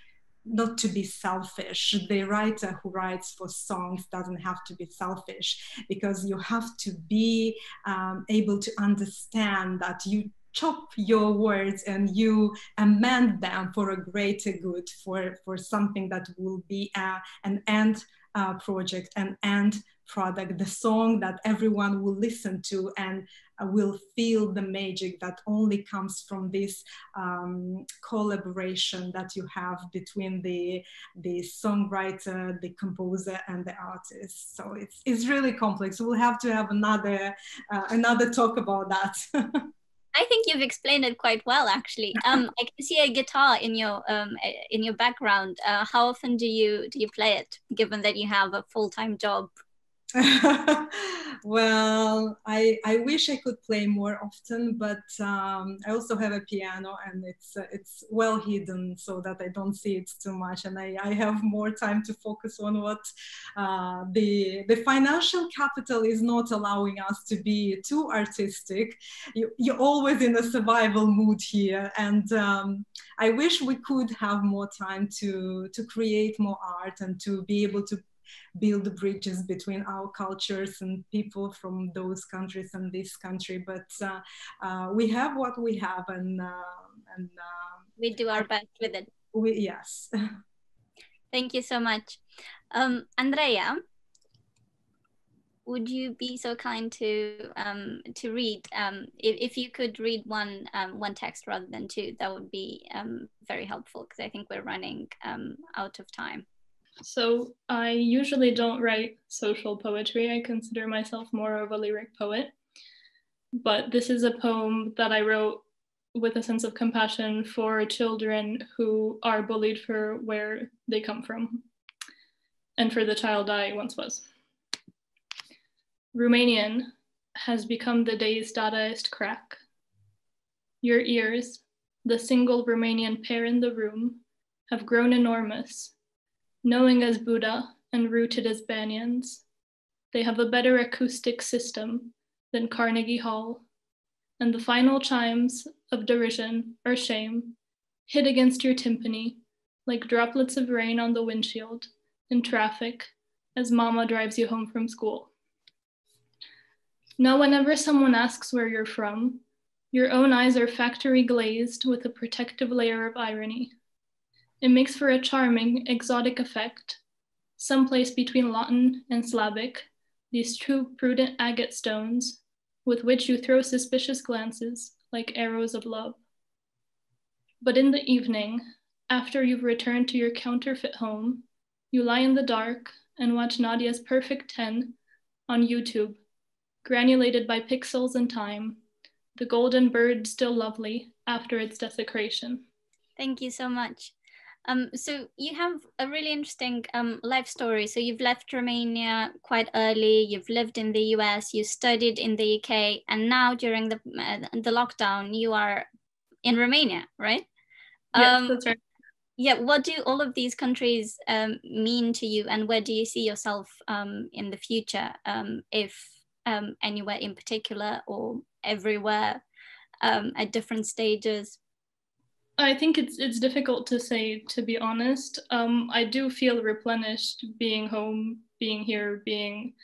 not to be selfish. The writer who writes for songs doesn't have to be selfish because you have to be um, able to understand that you chop your words and you amend them for a greater good, for, for something that will be uh, an end uh, project, an end product, the song that everyone will listen to and uh, will feel the magic that only comes from this um, collaboration that you have between the, the songwriter, the composer, and the artist. So it's, it's really complex. We'll have to have another, uh, another talk about that. I think you've explained it quite well, actually. Um, I can see a guitar in your um, in your background. Uh, how often do you do you play it, given that you have a full time job well, I, I wish I could play more often, but um, I also have a piano and it's uh, it's well hidden so that I don't see it too much, and I, I have more time to focus on what uh, the the financial capital is not allowing us to be too artistic. You, you're always in a survival mood here, and um, I wish we could have more time to to create more art and to be able to build bridges between our cultures and people from those countries and this country. But uh, uh, we have what we have, and uh, and we do our best with it. We, yes. Thank you so much, um, Andreea. Would you be so kind to um, to read? Um, if, if you could read one um, one text rather than two, that would be um, very helpful because I think we're running um, out of time. So I usually don't write social poetry. I consider myself more of a lyric poet. But this is a poem that I wrote with a sense of compassion for children who are bullied for where they come from and for the child I once was. Romanian has become the day's Dadaist crack. Your ears, the single Romanian pair in the room, have grown enormous knowing as Buddha and rooted as Banyans. They have a better acoustic system than Carnegie Hall, and the final chimes of derision or shame hit against your timpani like droplets of rain on the windshield in traffic as mama drives you home from school. Now, whenever someone asks where you're from, your own eyes are factory glazed with a protective layer of irony. It makes for a charming, exotic effect, someplace between Latin and Slavic, these two prudent agate stones, with which you throw suspicious glances like arrows of love. But in the evening, after you've returned to your counterfeit home, you lie in the dark and watch Nadia's Perfect 10 on YouTube, granulated by pixels and time, the golden bird still lovely after its desecration. Thank you so much. Um, so you have a really interesting um, life story. So you've left Romania quite early. You've lived in the US. You studied in the UK, and now during the uh, the lockdown, you are in Romania, right? Yes, um, that's right. Yeah. What do all of these countries um, mean to you, and where do you see yourself um, in the future, um, if anywhere in particular or everywhere at different stages? I think it's it's difficult to say to be honest. Um, I do feel replenished being home, being here, being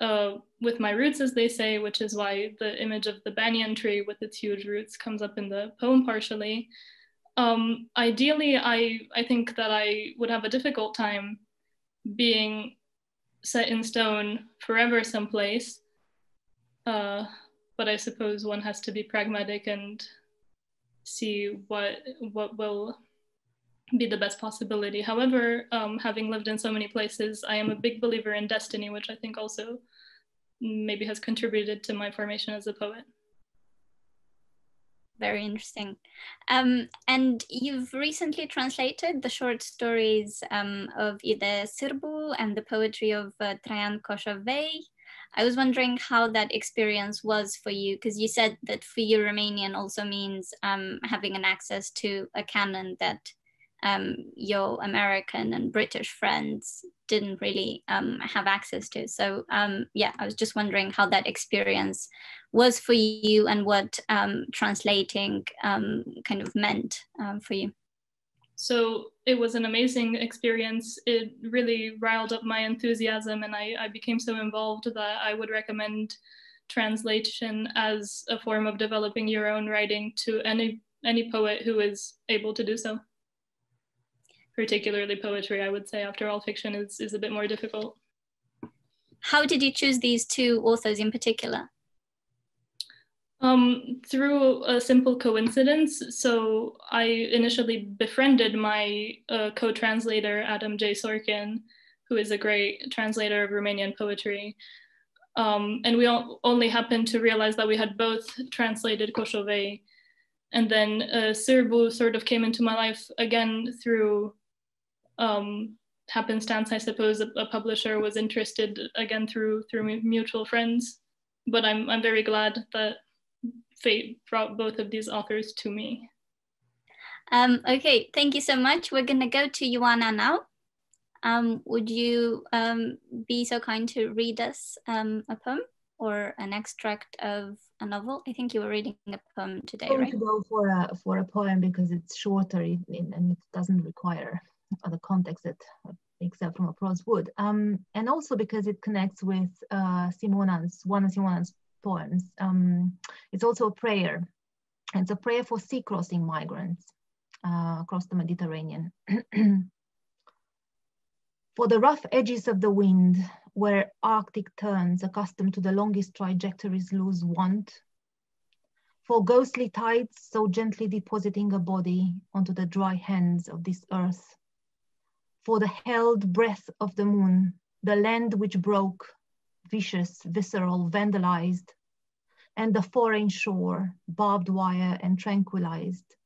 uh, with my roots, as they say, which is why the image of the banyan tree with its huge roots comes up in the poem partially. Um, ideally, I I think that I would have a difficult time being set in stone forever someplace. Uh, but I suppose one has to be pragmatic and see what what will be the best possibility. However, um, having lived in so many places, I am a big believer in destiny, which I think also maybe has contributed to my formation as a poet. Very interesting. Um, and you've recently translated the short stories um, of I. D. Sârbu and the poetry of uh, Coșovei. I was wondering how that experience was for you, because you said that for you, Romanian also means um, having an access to a canon that um, your American and British friends didn't really um, have access to. So um, yeah, I was just wondering how that experience was for you and what um, translating um, kind of meant for you. So it was an amazing experience. It really riled up my enthusiasm, and I, I became so involved that I would recommend translation as a form of developing your own writing to any any poet who is able to do so. Particularly poetry, I would say. After all, fiction is is a bit more difficult. How did you choose these two authors in particular? Um, through a simple coincidence. So I initially befriended my uh, co-translator, Adam J. Sorkin, who is a great translator of Romanian poetry. Um, and we only happened to realize that we had both translated Coșovei. And then uh, Sârbu sort of came into my life again through um, happenstance, I suppose. A, a publisher was interested again through through mutual friends. But I'm I'm very glad that fate brought both of these authors to me. Um, okay, thank you so much. We're gonna go to Ioana now. Um, would you um, be so kind to read us um, a poem or an extract of a novel? I think you were reading a poem today, I'm right? to go for a, for a poem because it's shorter and it doesn't require the context that except from a prose would. Um, and also because it connects with uh, Simona's, one of Simona's poems. Um, it's also a prayer. It's a prayer for sea crossing migrants uh, across the Mediterranean. for the rough edges of the wind, where Arctic terns, accustomed to the longest trajectories, lose want. For ghostly tides so gently depositing a body onto the dry hands of this earth. For the held breath of the moon, the land which broke vicious, visceral, vandalized, and the foreign shore, barbed wire and tranquilized.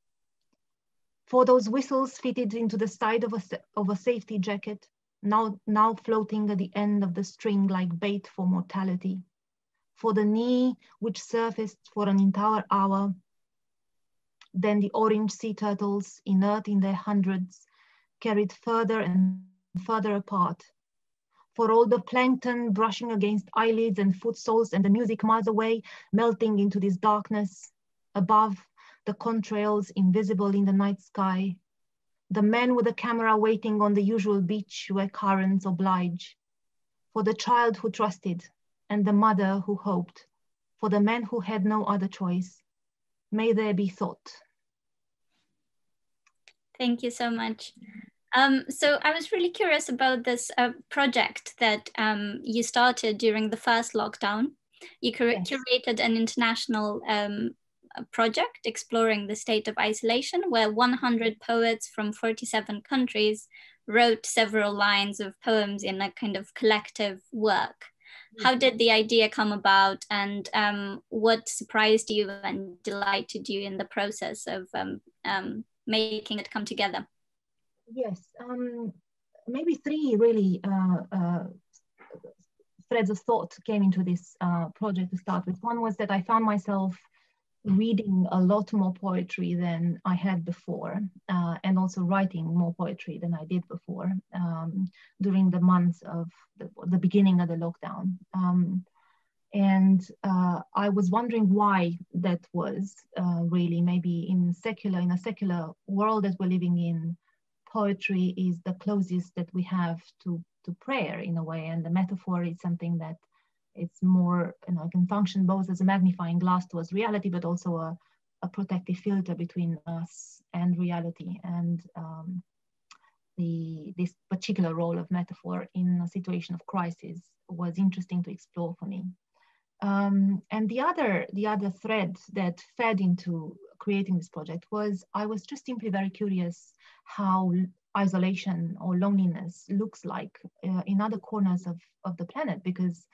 For those whistles fitted into the side of a, of a safety jacket, now, now floating at the end of the string like bait for mortality. For the knee which surfaced for an entire hour, then the orange sea turtles, inert in their hundreds, carried further and further apart, for all the plankton brushing against eyelids and foot soles and the music miles away, melting into this darkness above the contrails invisible in the night sky. The men with the camera waiting on the usual beach where currents oblige. For the child who trusted and the mother who hoped. For the men who had no other choice. May there be thought. Thank you so much. Um, so I was really curious about this uh, project that um, you started during the first lockdown. You yes. curated an international um, project exploring the state of isolation, where 100 poets from 47 countries wrote several lines of poems in a kind of collective work. How mm-hmm. did the idea come about, and um, what surprised you and delighted you in the process of um, um, making it come together? Yes, um, maybe three really uh, uh, threads of thought came into this uh, project to start with. One was that I found myself reading a lot more poetry than I had before, uh, and also writing more poetry than I did before um, during the months of the, the, beginning of the lockdown. Um, and uh, I was wondering why that was uh, really maybe in secular in a secular world that we're living in. Poetry is the closest that we have to to prayer in a way, and the metaphor is something that it's more, you know, can function both as a magnifying glass towards reality, but also a, a protective filter between us and reality. And um, the this particular role of metaphor in a situation of crisis was interesting to explore for me. Um, and the other the other thread that fed into creating this project was I was just simply very curious how isolation or loneliness looks like uh, in other corners of, of the planet because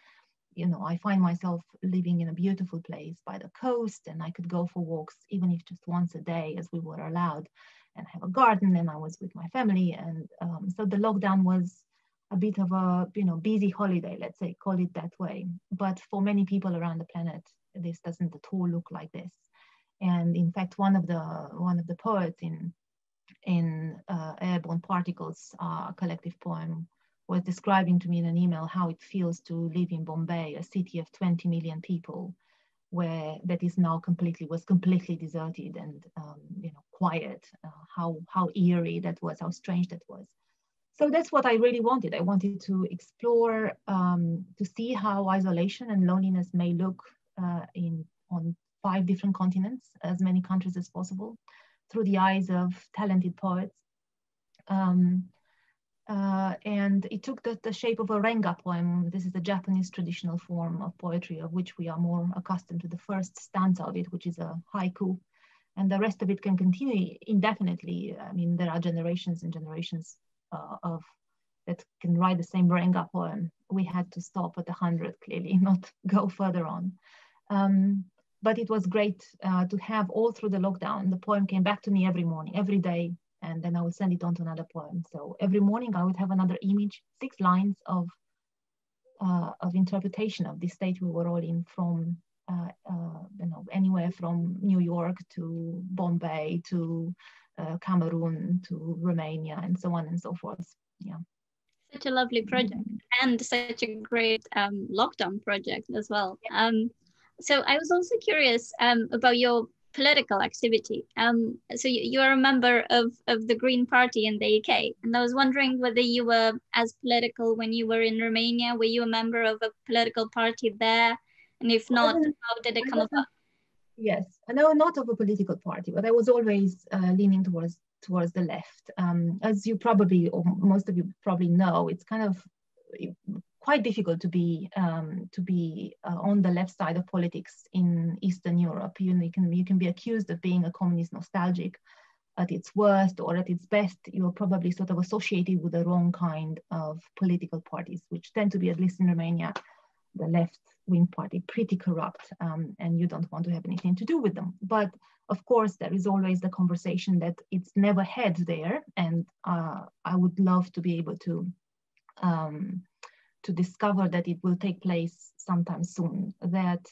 you know, I find myself living in a beautiful place by the coast and I could go for walks, even if just once a day as we were allowed and have a garden and I was with my family. And um, so the lockdown was a bit of a, you know, busy holiday, let's say, call it that way. But for many people around the planet, this doesn't at all look like this. And in fact, one of the, one of the poets in, in uh, Airborne Particles, uh, collective poem, was describing to me in an email how it feels to live in Bombay, a city of 20 million people, where that is now completely was completely deserted and um, you know quiet. Uh, how how eerie that was, how strange that was. So that's what I really wanted. I wanted to explore um, to see how isolation and loneliness may look uh, in on five different continents, as many countries as possible, through the eyes of talented poets. Um, uh, and it took the, the, shape of a renga poem. This is a Japanese traditional form of poetry of which we are more accustomed to the first stanza of it, which is a haiku. And the rest of it can continue indefinitely. I mean, there are generations and generations uh, of that can write the same renga poem. We had to stop at 100, clearly, not go further on. Um, but it was great uh, to have all through the lockdown. The poem came back to me every morning, every day, and then I would send it on to another poem. So every morning I would have another image, six lines of uh, of interpretation of the state we were all in from uh, uh, you know anywhere from New York to Bombay to uh, Cameroon to Romania and so on and so forth. Yeah. Such a lovely project and such a great um, lockdown project as well. Um, so I was also curious um, about your political activity. Um, so you, you, are a member of, of the Green Party in the UK, and I was wondering whether you were as political when you were in Romania. Were you a member of a political party there? And if not, how did it come about? Yes, no, not of a political party, but I was always uh, leaning towards towards the left. Um, as you probably, or most of you probably know, it's kind of quite difficult to be um, to be uh, on the left side of politics in Eastern Europe. You, know, you, can you can be accused of being a communist nostalgic at its worst or at its best. You're probably sort of associated with the wrong kind of political parties, which tend to be, at least in Romania, the left wing party, pretty corrupt, um, and you don't want to have anything to do with them. But of course, there is always the conversation that it's never had there, and uh, I would love to be able to. Um, to discover that it will take place sometime soon, that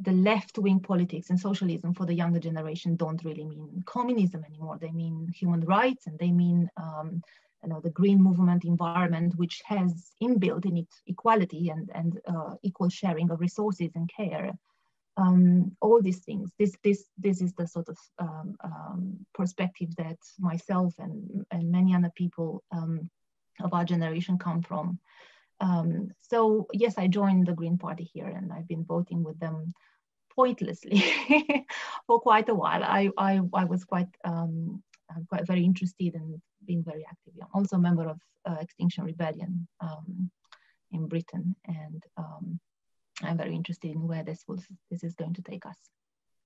the left-wing politics and socialism for the younger generation don't really mean communism anymore. They mean human rights and they mean um, you know, the green movement environment, which has inbuilt in it equality and, and uh, equal sharing of resources and care. Um, all these things. This, this, this is the sort of um, um perspective that myself and, and many other people um, of our generation come from. Um, so yes, I joined the Green Party here and I've been voting with them pointlessly for quite a while. I, I, I was quite, um, quite very interested in being very active. I'm also a member of uh, Extinction Rebellion um, in Britain. And um, I'm very interested in where this will this is going to take us.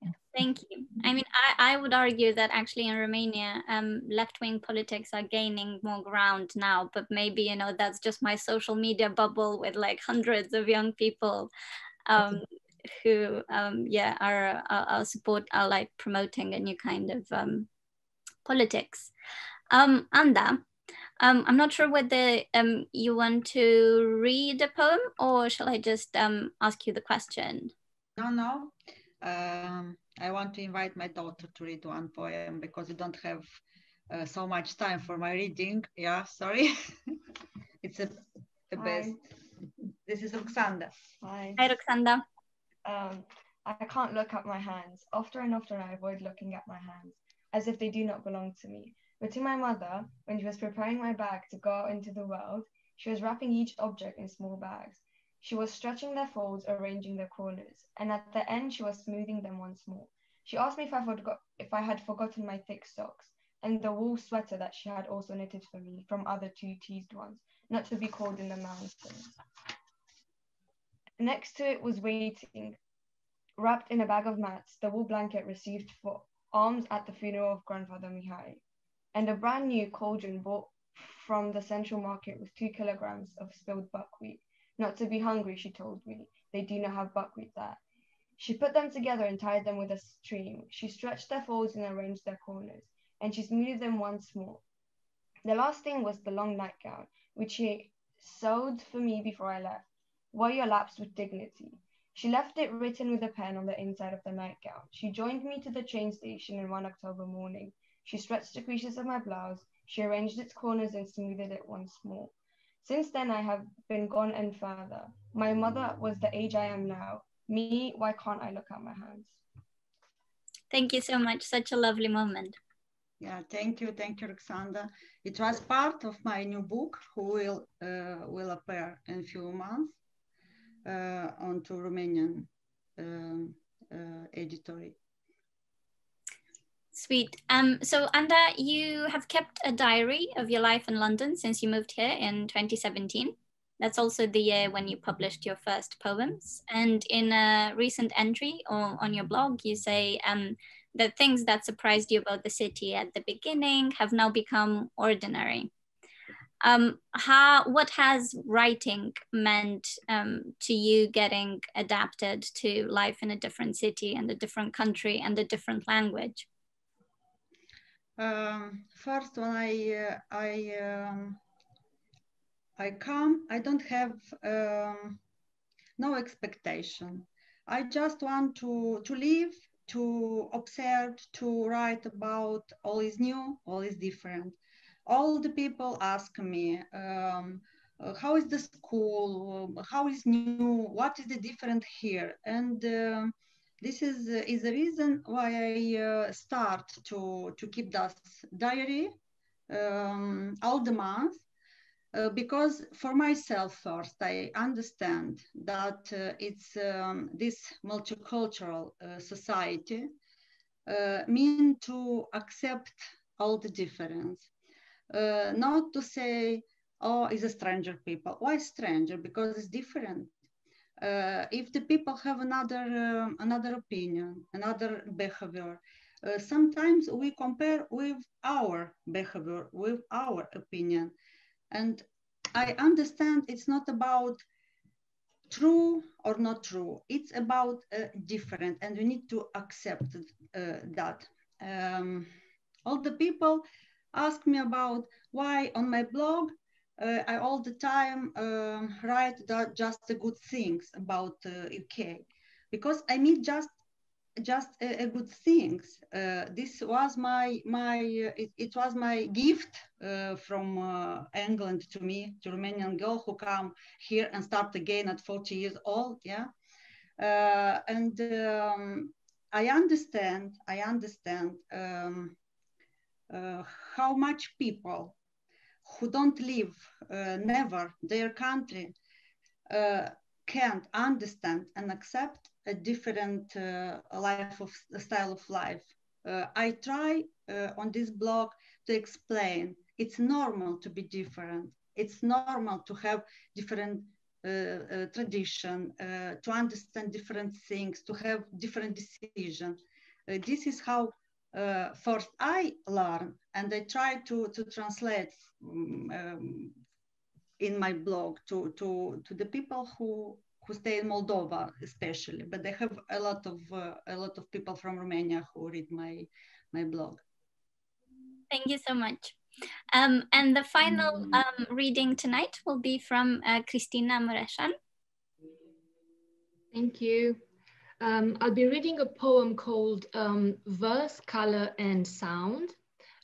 Yeah. Thank you. I mean, I, I would argue that actually in Romania, um, left wing politics are gaining more ground now, but maybe, you know, that's just my social media bubble with like hundreds of young people um, who, um, yeah, are, are, are, support, are like promoting a new kind of um, politics. Um, Anda, um, I'm not sure whether um, you want to read a poem or shall I just um, ask you the question? No, no. Um, I want to invite my daughter to read one poem because we don't have uh, so much time for my reading. Yeah, sorry. it's a, the Hi. best. This is Roxanda. Hi. Hi, Roxanda. Um, I can't look at my hands. Often and often I avoid looking at my hands as if they do not belong to me. But to my mother, when she was preparing my bag to go out into the world, she was wrapping each object in small bags. She was stretching their folds, arranging their corners, and at the end she was smoothing them once more. She asked me if I, if I had forgotten my thick socks and the wool sweater that she had also knitted for me from other two teased ones, not to be called in the mountains. Next to it was waiting, wrapped in a bag of mats, the wool blanket received for alms at the funeral of grandfather Mihai and a brand new cauldron bought from the central market with two kilograms of spilled buckwheat. Not to be hungry, she told me. They do not have buckwheat there. She put them together and tied them with a string. She stretched their folds and arranged their corners, and she smoothed them once more. The last thing was the long nightgown, which she sewed for me before I left. Wear your laps with dignity. She left it written with a pen on the inside of the nightgown. She joined me to the train station in one October morning. She stretched the creases of my blouse. She arranged its corners and smoothed it once more. Since then, I have been gone and further. My mother was the age I am now. Me, why can't I look at my hands? Thank you so much. Such a lovely moment. Yeah, thank you, thank you, Alexander. It was part of my new book, who will uh, will appear in a few months uh, onto Romanian um, uh, editory. Sweet. Um, so, Anda, you have kept a diary of your life in London since you moved here in 2017. That's also the year when you published your first poems. And in a recent entry on, on your blog, you say um, that things that surprised you about the city at the beginning have now become ordinary. Um, how, what has writing meant um, to you getting adapted to life in a different city and a different country and a different language? Um, first, when I uh, I um, I come, I don't have um, no expectation. I just want to to live, to observe, to write about all is new, all is different. All the people ask me, um, uh, how is the school? How is new? What is the different here? And uh, this is uh, is the reason why I uh, start to to keep that diary um, all the month uh, because for myself first I understand that uh, it's um, this multicultural uh, society uh, mean to accept all the difference, not to say oh is a stranger people. Why stranger? Because it's different uh, if the people have another um, another opinion, another behavior, uh, sometimes we compare with our behavior, with our opinion, and I understand it's not about true or not true. It's about uh, different, and we need to accept uh, that. Um, all the people ask me about why on my blog uh, I all the time um, write just the good things about uh, UK because I mean just just a, a good things. Uh, this was my my uh, it, it, was my gift uh, from uh, England to me, to Romanian girl who come here and start again at 40 years old. Yeah, and um, I understand. I understand um, how much people who don't live uh, never their country uh, can't understand and accept a different uh, life of style of life. Uh, I try uh, on this blog to explain it's normal to be different. It's normal to have different uh, tradition, to understand different things, to have different decisions. this is how first I learn, and I try to, to translate um, in my blog to, to, to the people who who stay in Moldova, especially. But I have a lot of uh, a lot of people from Romania who read my my blog. Thank you so much. Um, and the final mm. um, reading tonight will be from uh, Cristina Mureșan. Thank you. Um, I'll be reading a poem called um, Verse, Color and Sound.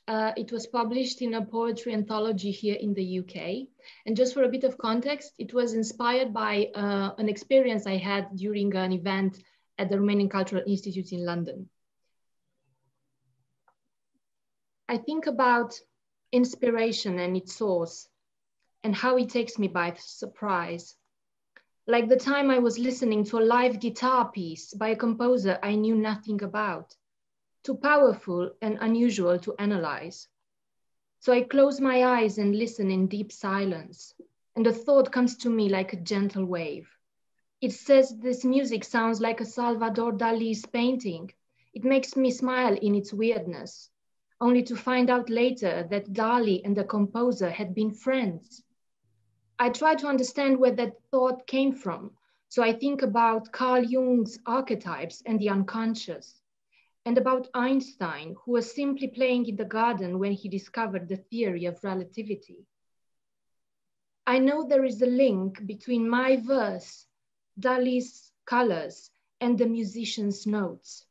Uh, it was published in a poetry anthology here in the UK. And just for a bit of context, it was inspired by uh, an experience I had during an event at the Romanian Cultural Institute in London. I think about inspiration and its source and how it takes me by surprise. Like the time I was listening to a live guitar piece by a composer I knew nothing about, too powerful and unusual to analyze. So I close my eyes and listen in deep silence, and a thought comes to me like a gentle wave. It says this music sounds like a Salvador Dali's painting. It makes me smile in its weirdness only to find out later that Dali and the composer had been friends. I try to understand where that thought came from. So I think about Carl Jung's archetypes and the unconscious, and about Einstein, who was simply playing in the garden when he discovered the theory of relativity. I know there is a link between my verse, Dali's colors, and the musician's notes.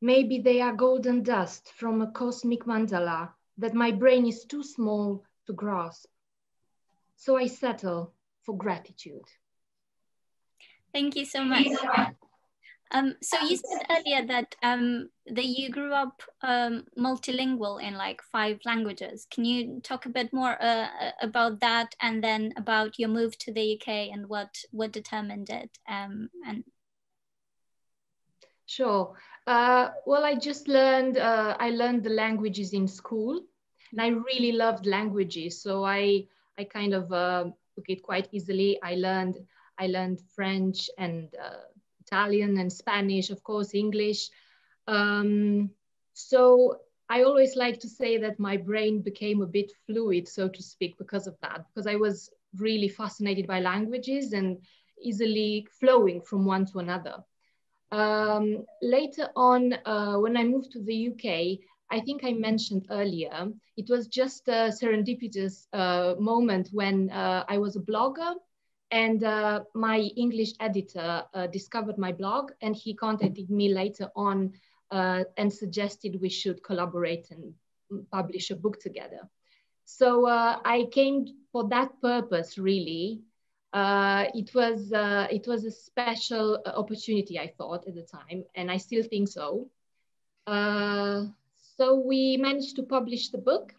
Maybe they are golden dust from a cosmic mandala that my brain is too small to grasp. So I settle for gratitude. Thank you so much. Um, so you said earlier that um, that you grew up um, multilingual in like five languages. Can you talk a bit more uh, about that, and then about your move to the UK and what what determined it? Um, and sure. Uh, well, I just learned, uh, I learned the languages in school and I really loved languages. So I, I kind of uh, took it quite easily. I learned, I learned French and uh, Italian and Spanish, of course, English. Um, so I always like to say that my brain became a bit fluid, so to speak, because of that, because I was really fascinated by languages and easily flowing from one to another. Um, later on, uh, when I moved to the UK, I think I mentioned earlier, it was just a serendipitous uh, moment when uh, I was a blogger and uh, my English editor uh, discovered my blog and he contacted me later on uh, and suggested we should collaborate and publish a book together. So I came for that purpose really uh, it was uh, it was a special uh, opportunity I thought at the time, and I still think so. Uh, so we managed to publish the book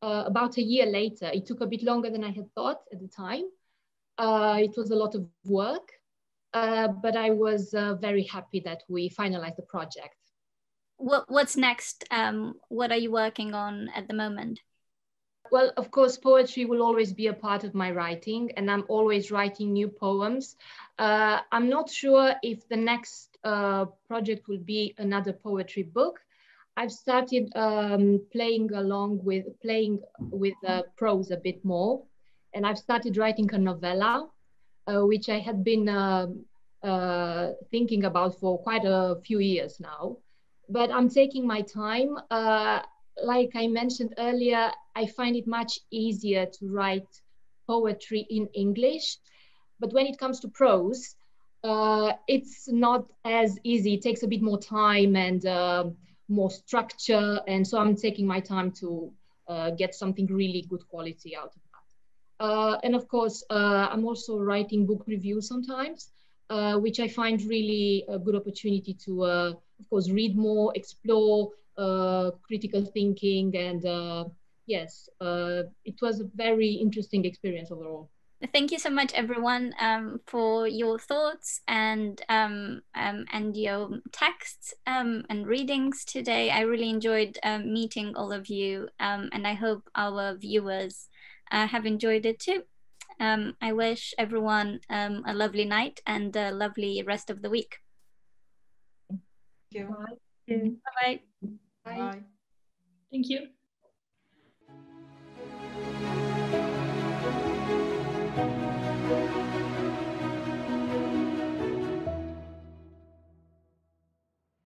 uh, about a year later. It took a bit longer than I had thought at the time. Uh, it was a lot of work, but I was very happy that we finalized the project. What, what's next? Um, what are you working on at the moment? Well, of course, poetry will always be a part of my writing, and I'm always writing new poems. Uh, I'm not sure if the next uh, project will be another poetry book. I've started um, playing along with playing with uh, prose a bit more, and I've started writing a novella, uh, which I had been um, uh, thinking about for quite a few years now. But I'm taking my time. Uh, like I mentioned earlier, I find it much easier to write poetry in English. But when it comes to prose, uh, it's not as easy. It takes a bit more time and uh, more structure. And so I'm taking my time to uh, get something really good quality out of that. Uh, and of course, uh, I'm also writing book reviews sometimes, uh, which I find really a good opportunity to, of course, read more, explore, uh, critical thinking and uh, yes, uh, it was a very interesting experience overall. Thank you so much, everyone, um, for your thoughts and um, um, and your texts um, and readings today. I really enjoyed um, meeting all of you, um, and I hope our viewers uh, have enjoyed it too. Um, I wish everyone um, a lovely night and a lovely rest of the week. Thank you. Bye-bye. Bye. Bye. Thank you.